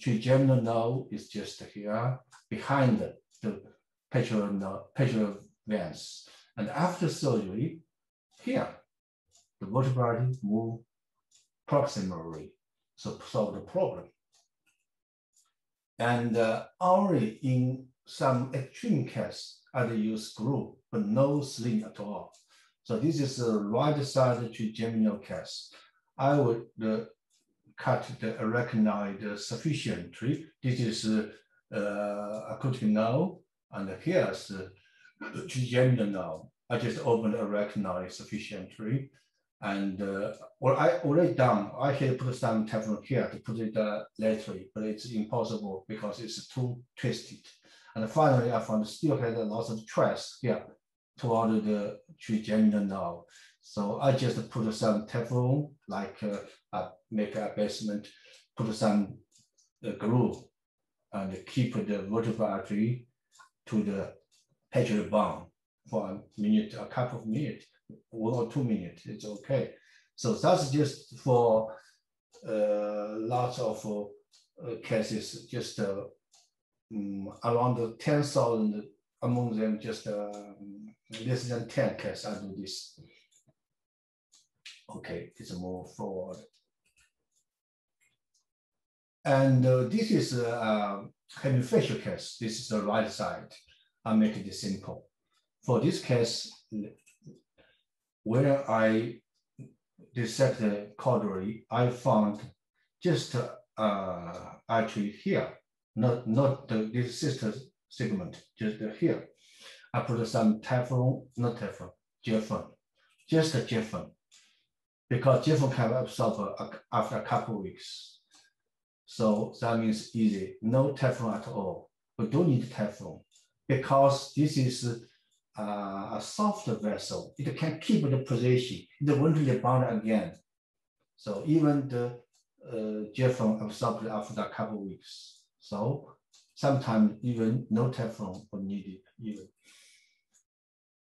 trigeminal nerve is just here behind the petrosal veins. And after surgery, here, the vertebral artery move proximally, so solve the problem. And uh, only in some extreme case, either use screw, but no sling at all. So this is a right side trigeminal case. I would uh, cut the arachnoid sufficiently. This is uh, acoustic nerve, and here's the trigeminal nerve. I just opened arachnoid sufficiently. And uh, what I already done, I had put some Teflon here to put it uh, laterally, but it's impossible because it's too twisted. And finally, I found still had a lot of trash here toward the trigeminal nerve. So I just put some Teflon, like uh, uh, make a basement, put some uh, glue and keep the vertebral artery to the petrosal bone for a minute, a couple of minutes, one or two minutes, it's okay. So that's just for uh, lots of uh, cases, just uh, um, around 10,000 among them, just uh, less than 10 cases, I do this. Okay, it's more forward. And uh, this is a uh, hemifacial case. This is the right side. I make it simple. For this case, where I dissect the cautery, I found just uh, actually here, not, not the, this sister segment, just here. I put some Teflon, not Teflon, Geflon, just a Geflon, because Geflon can absorb after a couple weeks. So that means easy, no Teflon at all. We don't need Teflon because this is uh, a soft vessel. It can keep the position. It won't rebound again. So even the uh, Geflon absorbed after a couple weeks. So sometimes even no Teflon will needed even.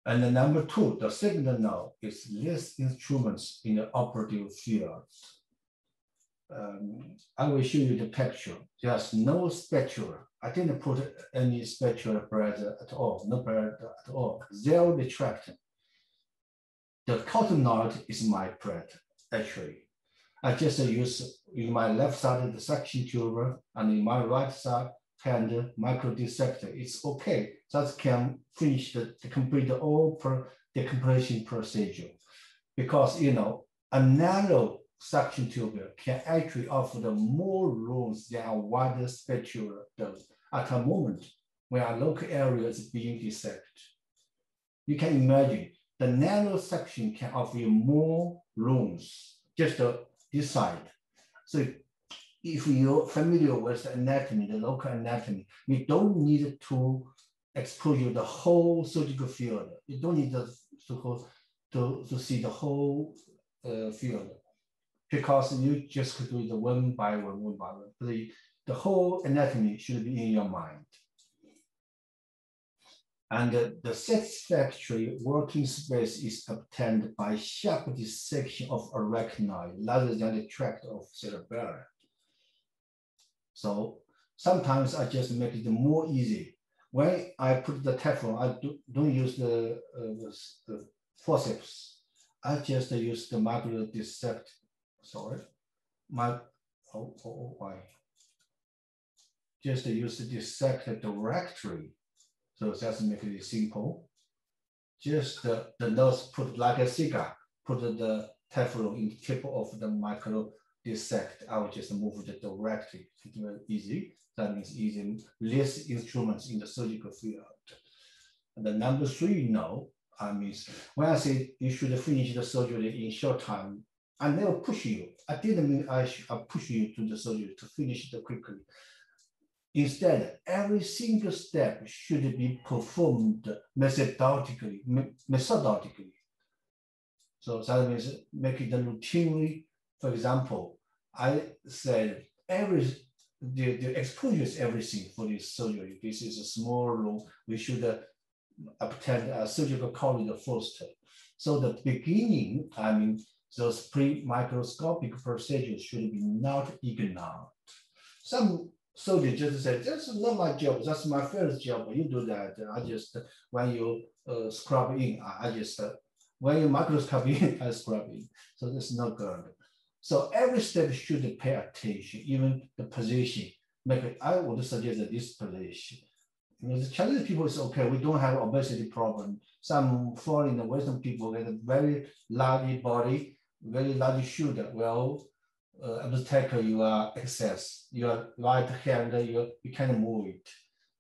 And the number two, the second now is less instruments in the operative field. Um, I will show you the picture. There's no spatula. I didn't put any spatula bread at all, no bread at all, zero retraction. The cottonoid is my bread, actually. I just use in my left side of the suction tube and in my right side hand micro dissector. It's okay. That can finish the, the complete all per decompression procedure. Because you know, a narrow suction tube can actually offer the more rooms than a wider spatula does at a moment when a local area is being dissected. You can imagine the narrow section can offer you more rooms, just this side. So if you're familiar with the anatomy, the local anatomy, you don't need to expose the whole surgical field. You don't need to, to, to, to see the whole uh, field because you just could do it one by one, one by one. The, the whole anatomy should be in your mind. And uh, the satisfactory working space is obtained by sharp dissection of arachnoid rather than the tract of cerebellum. So sometimes I just make it more easy. When I put the Teflon, I do, don't use the, uh, the forceps. I just use the micro dissect sorry, my, oh, oh, oh, why? Just use the dissect directory. So just make it simple. Just the, the nose put like a cigar, put the Teflon in the tip of the micro dissect. I will just move the directory. Very easy. That means using less instruments in the surgical field. And the number three, no. I mean, when I say you should finish the surgery in short time, I never push you. I didn't mean I, I push you to the surgery to finish it quickly. Instead, every single step should be performed methodically, methodically. So that means make it routinely. For example, I said every the, the exposure is everything for this surgery. This is a small room. We should uh, obtain a surgical corridor first. So the beginning, I mean, those pre-microscopic procedures should be not ignored. Some soldiers just say, that's not my job, that's my first job, you do that. I just, when you uh, scrub in, I just, uh, when you microscope in, I scrub in. So that's not good. So every step should pay attention, even the position. It, I would suggest that this position. You know, the Chinese people is okay, we don't have obesity problem. Some foreign Western people get a very large body, very large shoulder. Well, uh, obstacle your access, your right hand, you, you can move it.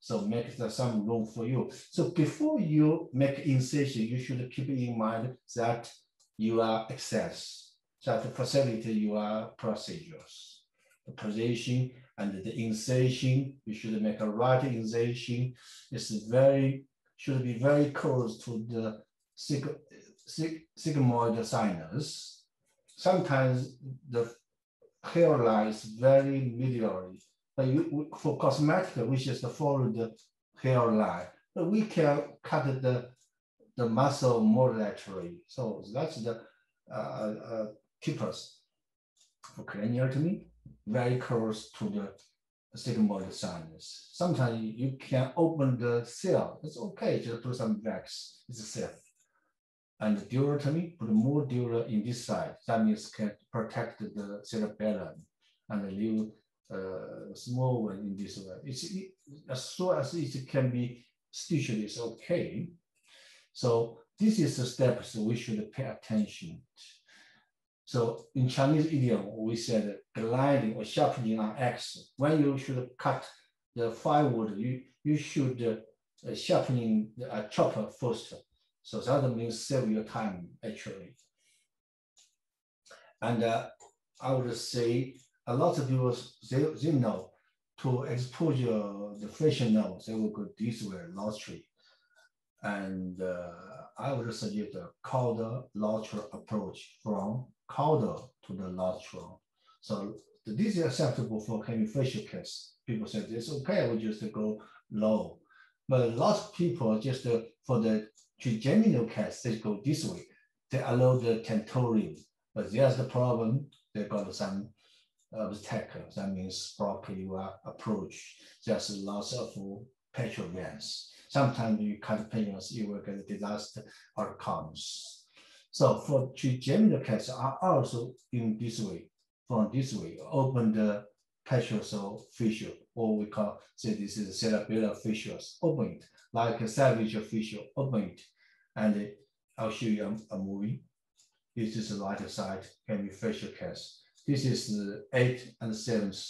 So make the, some room for you. So before you make incision, you should keep in mind that you are access, that facilitate your procedures. The position and the incision, you should make a right incision. It's very, should be very close to the sig sig sigmoid sinus sometimes the hairline is very medially. But you, for cosmetic, which is the follow the hairline, but we can cut the, the muscle more laterally. So that's the uh, uh, for craniotomy, very close to the sigmoid sinus. Sometimes you can open the cell. It's okay, just put some wax. It's safe. And the durotomy, put more dura in this side. That means can protect the cerebellum and leave uh, small one in this way. It's it, as soon as it can be stitched, it's okay. So this is the steps we should pay attention. So in Chinese idiom, we said gliding or sharpening on X. When you should cut the firewood, you, you should uh, sharpening uh, chopper first. So that means save your time actually. And uh, I would say a lot of people, they, they know to exposure the facial nerve, they will go this way, laterally. And uh, I would suggest a caudal lateral approach from caudal to the lateral. So this is acceptable for hemifacial case. People say it's okay, I will just go low. But a lot of people just uh, for the trigeminal case, they go this way. They allow the tentorium. But there's the problem, they got some obstacle. That means properly approach. There's lots of petrol vents. Sometimes you cut patients, you will get disaster outcomes. So for trigeminal case are also in this way, from this way, open the petrosal fissure, or we call, say this is a cerebellar fissures, open it, like a sylvian fissure, open it. And I'll show you a, a movie. This is the right side, can be facial case. This is the eight and seventh.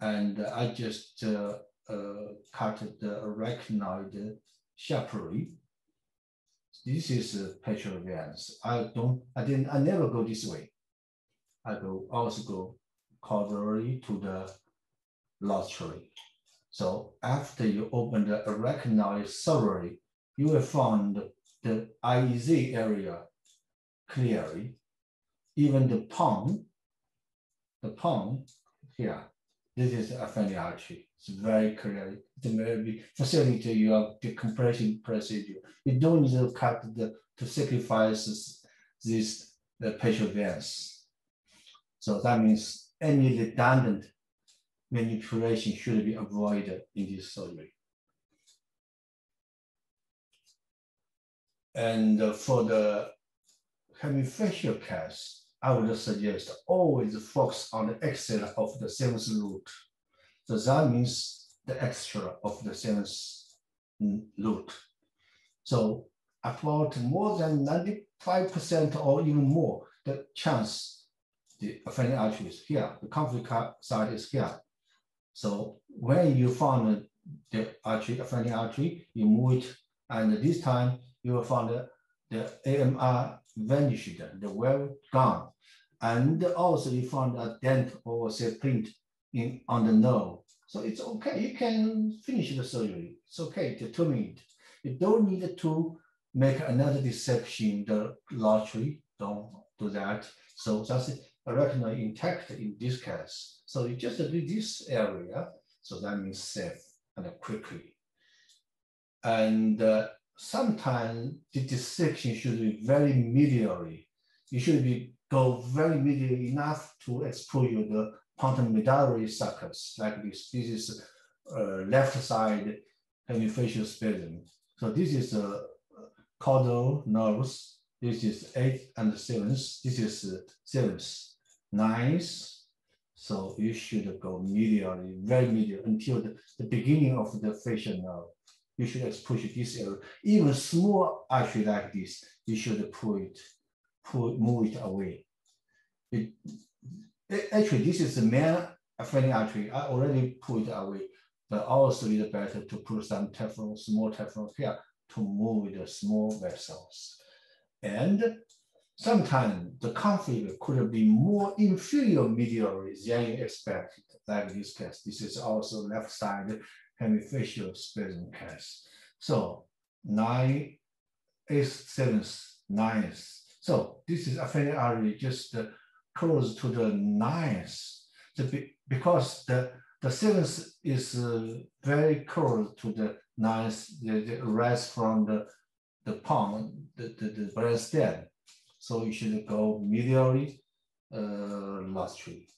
And I just uh, uh, cut the arachnoid sharply. This is a petrol vents. I don't, I didn't, I never go this way. I go, also go caudally to the laterally. So after you open the arachnoid thoroughly, you will find the IEZ area clearly even the palm, the palm here, this is a artery. It's very clear. It may facilitate your decompression procedure. You don't need to cut the to sacrifice this the patient veins. So that means any redundant manipulation should be avoided in this surgery. And uh, for the hemifacial case, I would suggest always focus on the exit of the seventh root. So that means the extra of the seventh root. So about more than 95% or even more, the chance the offending artery is here, the conflict side is here. So when you found the artery, offending artery, you move it, and this time you will find the, the AMR vanished, the well gone. And also you found a dent or say print in on the nerve. So it's okay, you can finish the surgery. It's okay to terminate. You don't need to make another dissection the laterally, don't do that. So that's a retina intact in this case. So you just do this area, so that means safe and quickly. And uh, sometimes the dissection should be very medially. You should be go very medial enough to expose the pontomedullary sulcus like this. This is uh, left side hemifacial spasm. So this is a uh, caudal nerves. This is eighth and seventh. This is uh, seventh, ninth. So you should go medially, very medial until the, the beginning of the facial nerve. You should push this area. Even small artery like this, you should pull it pull, move it away. It, actually, this is the main offending artery. I already pulled it away, but also it's better to put some Teflon, small Teflon here to move the small vessels. And sometimes the conflict could be more inferior medially than you expect, like this case. This is also left side hemifacial spasm case. So nine, eighth, seventh, ninth, so this is offending artery just uh, close to the ninth. Be, because the, the seventh is uh, very close to the ninth, the, the rest from the, the palm, the, the, the brain stem. So you should go medially uh, laterally.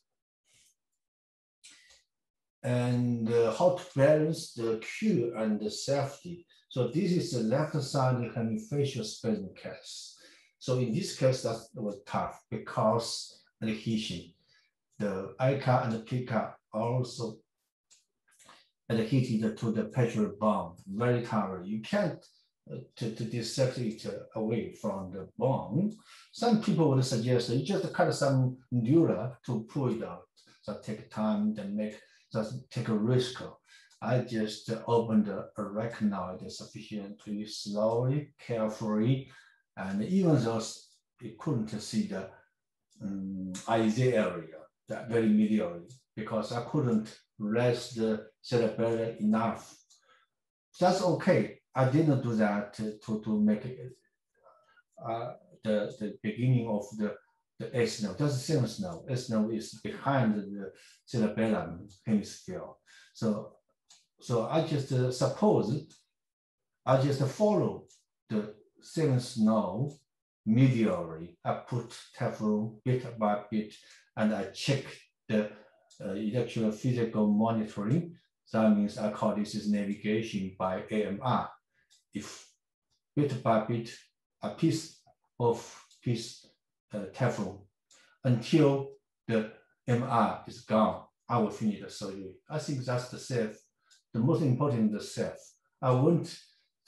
And uh, how to balance the cure and the safety. So this is the left side hemifacial spasm case. So in this case, that was tough because adhesion. The ICA and the PICA also adhered to the petrol bond very tightly. You can't uh, to, to dissect it away from the bone. Some people would suggest you just cut some dura to pull it out. So take time and make just take a risk. I just opened a, the arachnoid sufficiently slowly, carefully, and even though it couldn't see the um, area, that very medially, because I couldn't rest the cerebellum enough. That's okay. I didn't do that to, to, to make it, uh, the, the beginning of the, the S same as node. S node is behind the cerebellum hemisphere. So, so I just uh, suppose I just follow the seventh node medially. I put Teflon bit by bit and I check the uh, electrophysical monitoring. So That means I call this is navigation by AMR if bit by bit, a piece of piece uh, until the MR is gone, I will finish the surgery. I think that's the safe. The most important the safe. I want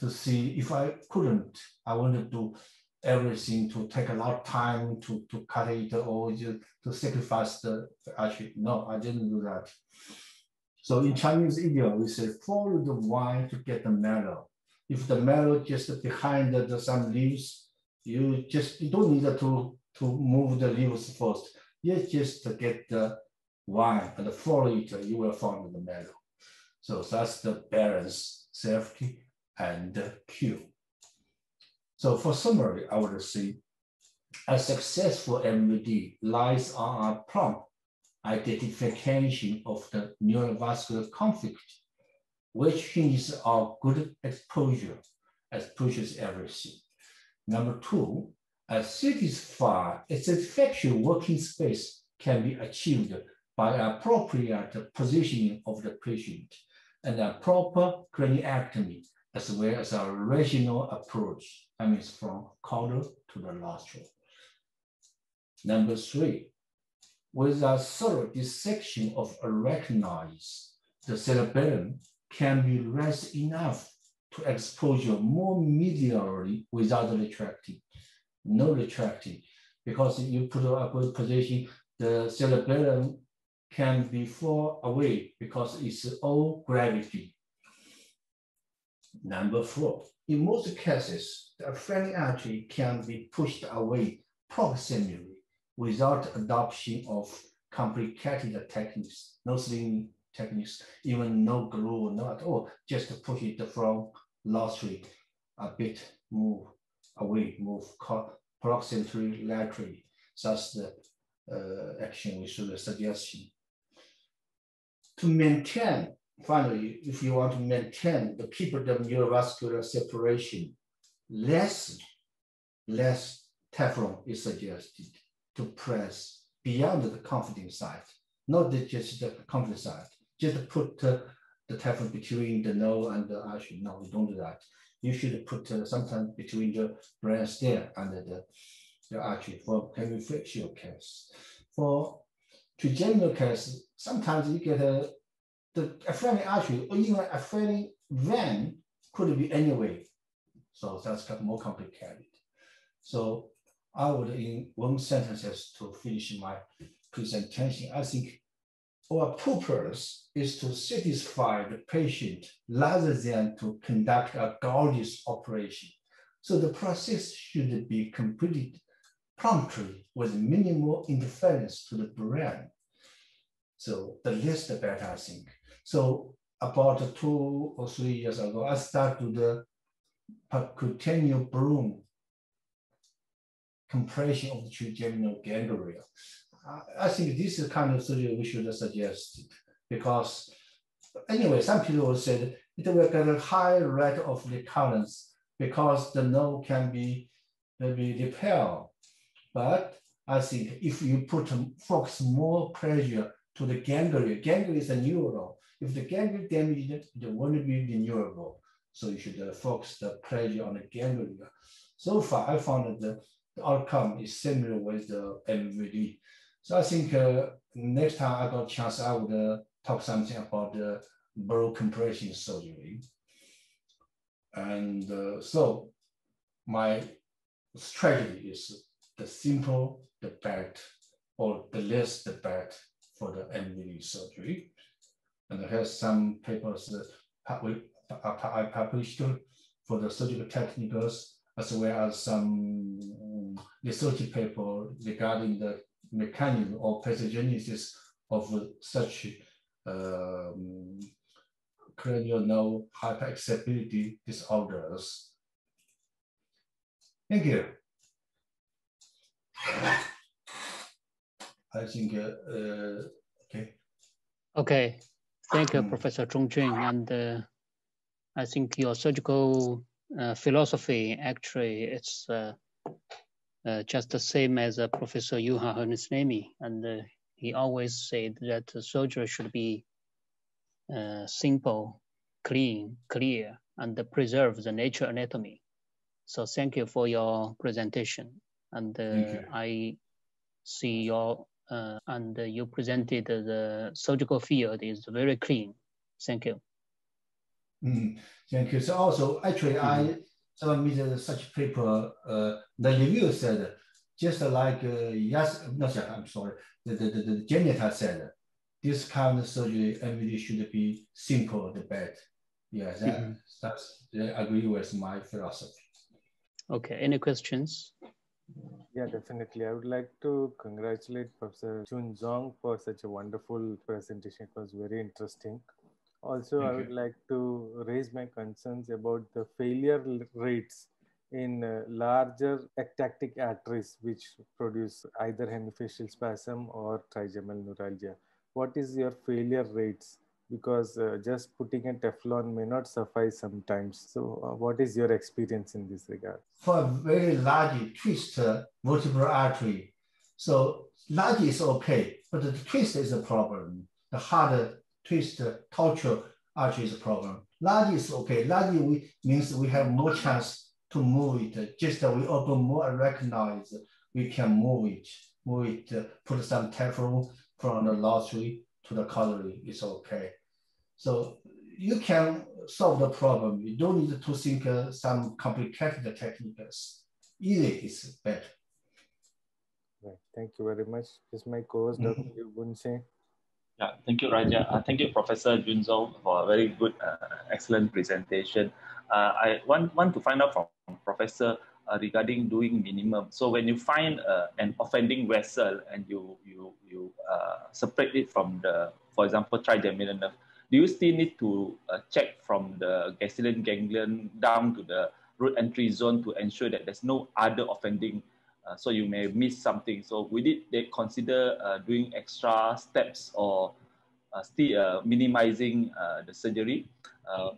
to see if I couldn't, I want to do everything to take a lot of time to, to cut it or just to sacrifice the, actually, no, I didn't do that. So in Chinese idiom, we say, follow the wine to get the marrow if the marrow just behind the, the, some leaves, you just you don't need to, to move the leaves first. You just get the wine and follow it, you will find the marrow. So that's the balance, safety, and cure. So for summary, I would say a successful MVD lies on a prompt identification of the neurovascular conflict which hinges on good exposure, exposure is everything. Number two, a satisfied, working space can be achieved by appropriate positioning of the patient and a proper craniectomy, as well as a rational approach, I mean from caudal to the nostril. Number three, with a thorough dissection of arachnoids, the cerebellum can be raised enough to exposure more medially without retracting, no retracting, because you put a good position, the cerebellum can be fall away because it's all gravity. Number four, in most cases, the afferent artery can be pushed away proximally without adoption of complicated techniques, no slinging techniques, even no glue, not at all, just push it from nostril a bit, move away, move proximally laterally. That's the uh, action we should suggest. To maintain, finally, if you want to maintain the keep neurovascular separation, less, less Teflon is suggested to press beyond the confidence side, not just the confidence side just put uh, the Teflon between the nose and the artery. No, we don't do that. You should put uh, sometimes between the brain there and the, the artery for hemifacial case. For trigeminal case, sometimes you get a, the afferent artery or even afferent vein could be anyway. So that's more complicated. So I would in one sentence to finish my presentation. I think our purpose is to satisfy the patient rather than to conduct a gorgeous operation. So the process should be completed promptly with minimal interference to the brain. So the less the better, I think. So about two or three years ago, I started the percutaneous balloon compression of the trigeminal ganglia. I think this is kind of surgery we should suggest because anyway, some people said it will get a high rate of recurrence because the nerve can be maybe repelled. But I think if you put focus more pressure to the ganglia, ganglia is a neuron, If the ganglion damaged, it won't be renewable. So you should uh, focus the pressure on the ganglion. So far, I found that the outcome is similar with the MVD. So I think uh, next time I got a chance, I would uh, talk something about the bone compression surgery. And uh, so my strategy is the simple, the bad, or the less, the bad for the MVD surgery. And have some papers that I published for the surgical techniques, as well as some research paper regarding the mechanism or pathogenesis of such um, cranial nerve hyperexcitability disorders. Thank you. I think, uh, uh, okay. Okay, thank you, Professor Zhong Jun. And uh, I think your surgical uh, philosophy actually it's uh, uh, just the same as Professor Juha Hernesniemi. And he always said that the surgery should be simple, clean, clear, and preserve the nature anatomy. So thank you for your presentation. And I see your uh, and you presented the surgical field is very clean. Thank you. Mm, thank you. So also, actually, mm -hmm. I submitted such paper. Uh, the review said, just like uh, yes, not I'm sorry, the, the, the, the janitor said, this kind of surgery MVD should be simple, the bed. Yeah, that, mm -hmm. that's, I agree with my philosophy. Okay, any questions? Yeah, definitely. I would like to congratulate Professor Jun Zhong for such a wonderful presentation. It was very interesting. Also, Thank I would you. like to raise my concerns about the failure rates in uh, larger ectatic arteries which produce either hemifacial spasm or trigeminal neuralgia. What is your failure rates because uh, just putting a Teflon may not suffice sometimes. So, uh, what is your experience in this regard? For a very large twist uh, vertebral artery, so large is okay, but the twist is a problem. The harder twist uh, tortuous artery is a problem. Large is okay. Large we, means we have more chance to move it. Just uh, we open more and recognize we can move it, move it, uh, put some Teflon from the lottery to the calorie is okay. So you can solve the problem. You don't need to think uh, some complicated techniques. Easy is better. Right. Thank you very much. This is my co-host. Dr. Boon Seng. Yeah, thank you, Raja. Uh, thank you, Professor Jun Zhong, for a very good, uh, excellent presentation. Uh, I want, want to find out from Professor uh, regarding doing minimum. So when you find uh, an offending vessel and you you you uh, separate it from the, for example, trigeminal nerve, do you still need to check from the gasserian ganglion down to the root entry zone to ensure that there's no other offending? Uh, so you may miss something. So we did they consider uh, doing extra steps or still minimizing the surgery?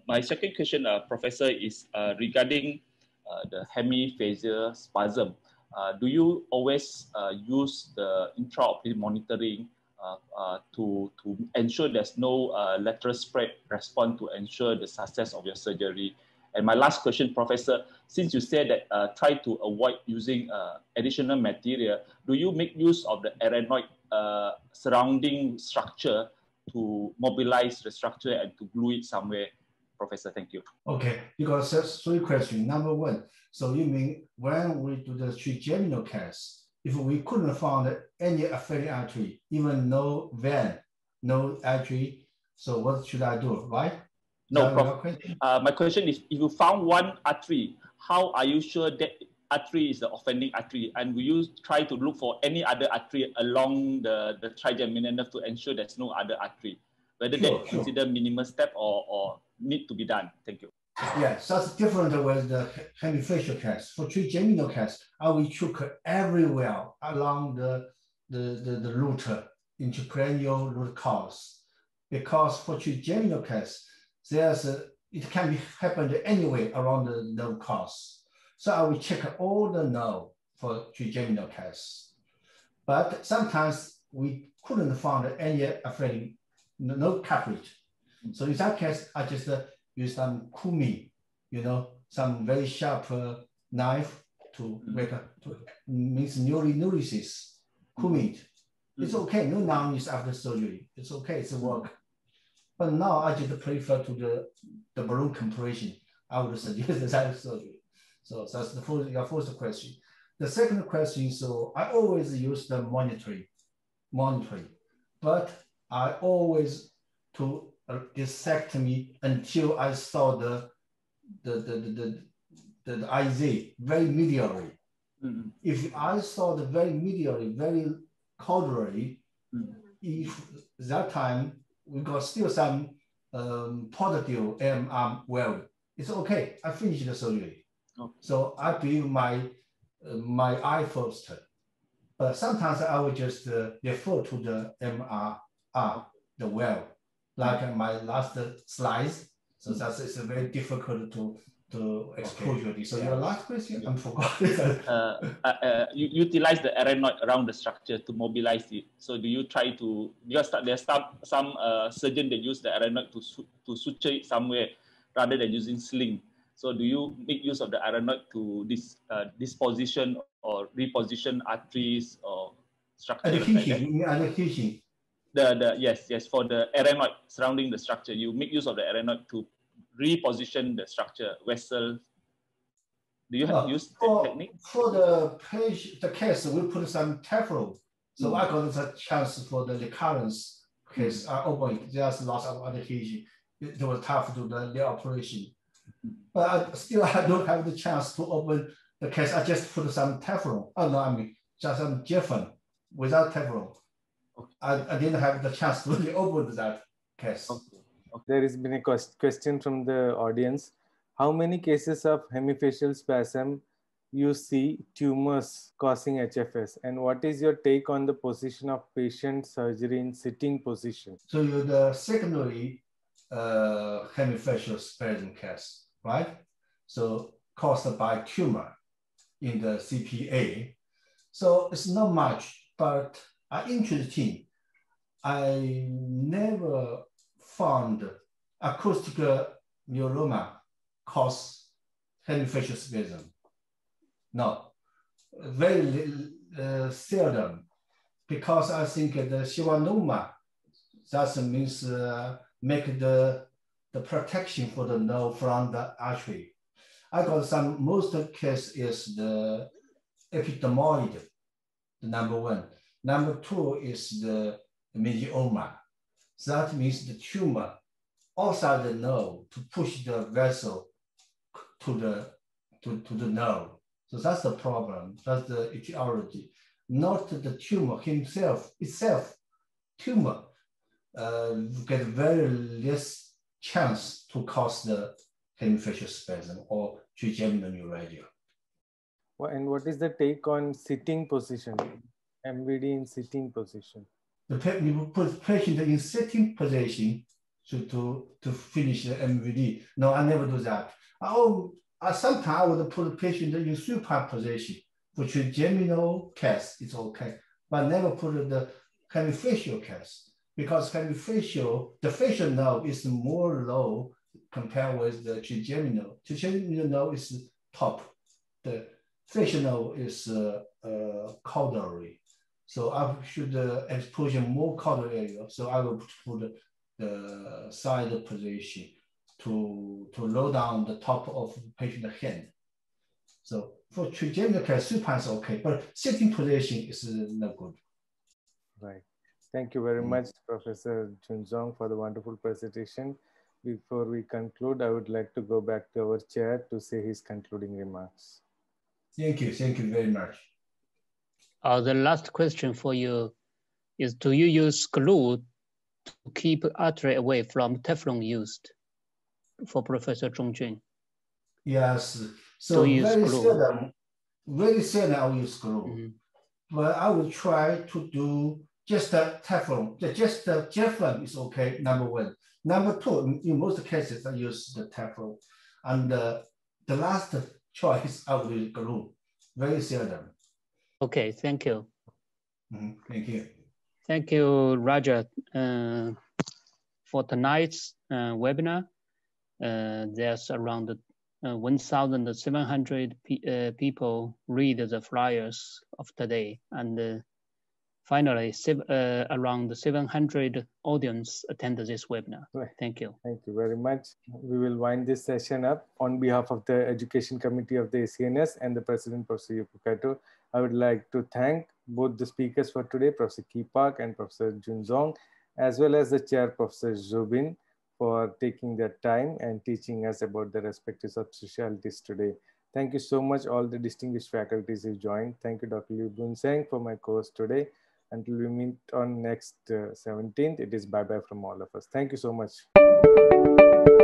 my second question, Professor, is regarding uh, the hemifacial spasm. Uh, do you always uh, use the intraoperative monitoring to, to ensure there's no lateral spread response to ensure the success of your surgery? And my last question, Professor, since you said that uh, try to avoid using uh, additional material, do you make use of the arachnoid uh, surrounding structure to mobilize the structure and to glue it somewhere Professor. Thank you. Okay, you got three questions. Number one, so you mean when we do the trigeminal case, if we couldn't find any affected artery, even no vein, no artery, so what should I do, right? No, Prof. Uh, my question is, if you found one artery, how are you sure that artery is the offending artery? And will you try to look for any other artery along the, the trigeminal nerve to ensure there's no other artery? Whether sure, that sure. consider minimum step or, or need to be done. Thank you. Yes, that's different with the hemifacial case. For trigeminal case, I will check everywhere along the, the, the, the root, intracranial root cause. Because for trigeminal case, there's a, it can be happened anyway around the nerve cause. So I will check all the nerve for trigeminal case. But sometimes we couldn't find any affecting no coverage So in that case, I just uh, use some kumi, you know, some very sharp uh, knife to make a, to, means neurolysis, kumi. It's okay, no numbness after surgery. It's okay, it's a work. But now I just prefer to the, the balloon compression. I would suggest that surgery. So that's the first, your first question. The second question, so I always use the monitoring, monitoring, but I always to dissect me until I saw the the the the, the, the IZ very medially. Mm-hmm. If I saw the very medially, very caudally, mm-hmm. if that time we got still some um, positive MR well, it's okay. I finished the surgery. Okay. So I believe my uh, my eye first. But sometimes I will just uh, refer to the MRR, the well, like my last slides. So mm. that's it's very difficult to to exposure okay. So your last question, I'm forgotten. uh, uh, uh, you utilize the arachnoid around the structure to mobilize it. So do you try to because there's some some uh, surgeon that use the arachnoid to to suture it somewhere rather than using sling. So do you make use of the arachnoid to this uh, disposition or reposition arteries or structure? Adhesion, like adhesion. The, the, yes, yes, for the arachnoid surrounding the structure, you make use of the arachnoid to reposition the structure, vessel. Do you have uh, used for, that technique? For the page, the case, we put some Teflon. So mm. I got the chance for the recurrence case. Mm. I opened it. There's lots of adhesion. It, it was tough to do the, the operation. Mm. But I, still, I don't have the chance to open the case. I just put some Teflon. Oh, no, I mean, just some Geffen without Teflon. Okay. I, I didn't have the chance to really open that case. Okay. There has been a question from the audience. How many cases of hemifacial spasm you see tumors causing HFS? And what is your take on the position of patient surgery in sitting position? So the secondary uh, hemifacial spasm case, right? So caused by tumor in the CPA. So it's not much, but uh, interesting. I never found acoustic neuroma cause hemifacial spasm. No, very uh, seldom, because I think the schwannoma, that means uh, make the, the protection for the nerve from the artery. I got some, most case is the epidermoid, the number one. Number two is the mesoderma. That means the tumor outside the nerve to push the vessel to the to, to the nerve. So that's the problem. That's the etiology. Not the tumor himself itself. Tumor uh, get very less chance to cause the hemifacial spasm or trigeminal neuralgia. And what is the take on sitting position? MVD in sitting position? The patient in sitting position to, to, to finish the MVD. No, I never do that. Oh, I sometimes I would put the patient in supine position, which is geminal case, it's okay, but never put the hemifacial case because hemifacial, the facial nerve is more low compared with the trigeminal. Trigeminal nerve is top. The facial nerve is uh, uh, caudary. So I should uh, exposure more caudal area. So I will put the side position to, to low down the top of the patient hand. So for trigeminal supine is okay, but sitting position is not good. Right. Thank you very mm. much, Professor Jun Zhong, for the wonderful presentation. Before we conclude, I would like to go back to our chair to say his concluding remarks. Thank you. Thank you very much. Uh, the last question for you is, do you use glue to keep artery away from Teflon used for Professor Zhongjun? Yes. So very glue? seldom, very seldom I will use glue. Mm -hmm. But I will try to do just the Teflon. Just the Teflon is okay, number one. Number two, in most cases, I use the Teflon. And uh, the last choice, I will use glue. Very seldom. Okay, thank you. Mm, thank you. Thank you, Roger. Uh, for tonight's uh, webinar, uh, there's around uh, 1,700 pe people read the flyers of today. And finally, uh, around 700 audience attend this webinar. Right. Thank you. Thank you very much. We will wind this session up on behalf of the Education Committee of the ACNS and the President, Professor Yoko Kato. I would like to thank both the speakers for today, Professor Kee Park and Professor Jun Zhong, as well as the chair, Professor Xu Bin, for taking their time and teaching us about the respective subspecialties today. Thank you so much, all the distinguished faculties who joined. Thank you, Dr. Liew Boon Seng, for my course today. Until we meet on next uh, 17th, it is bye-bye from all of us. Thank you so much.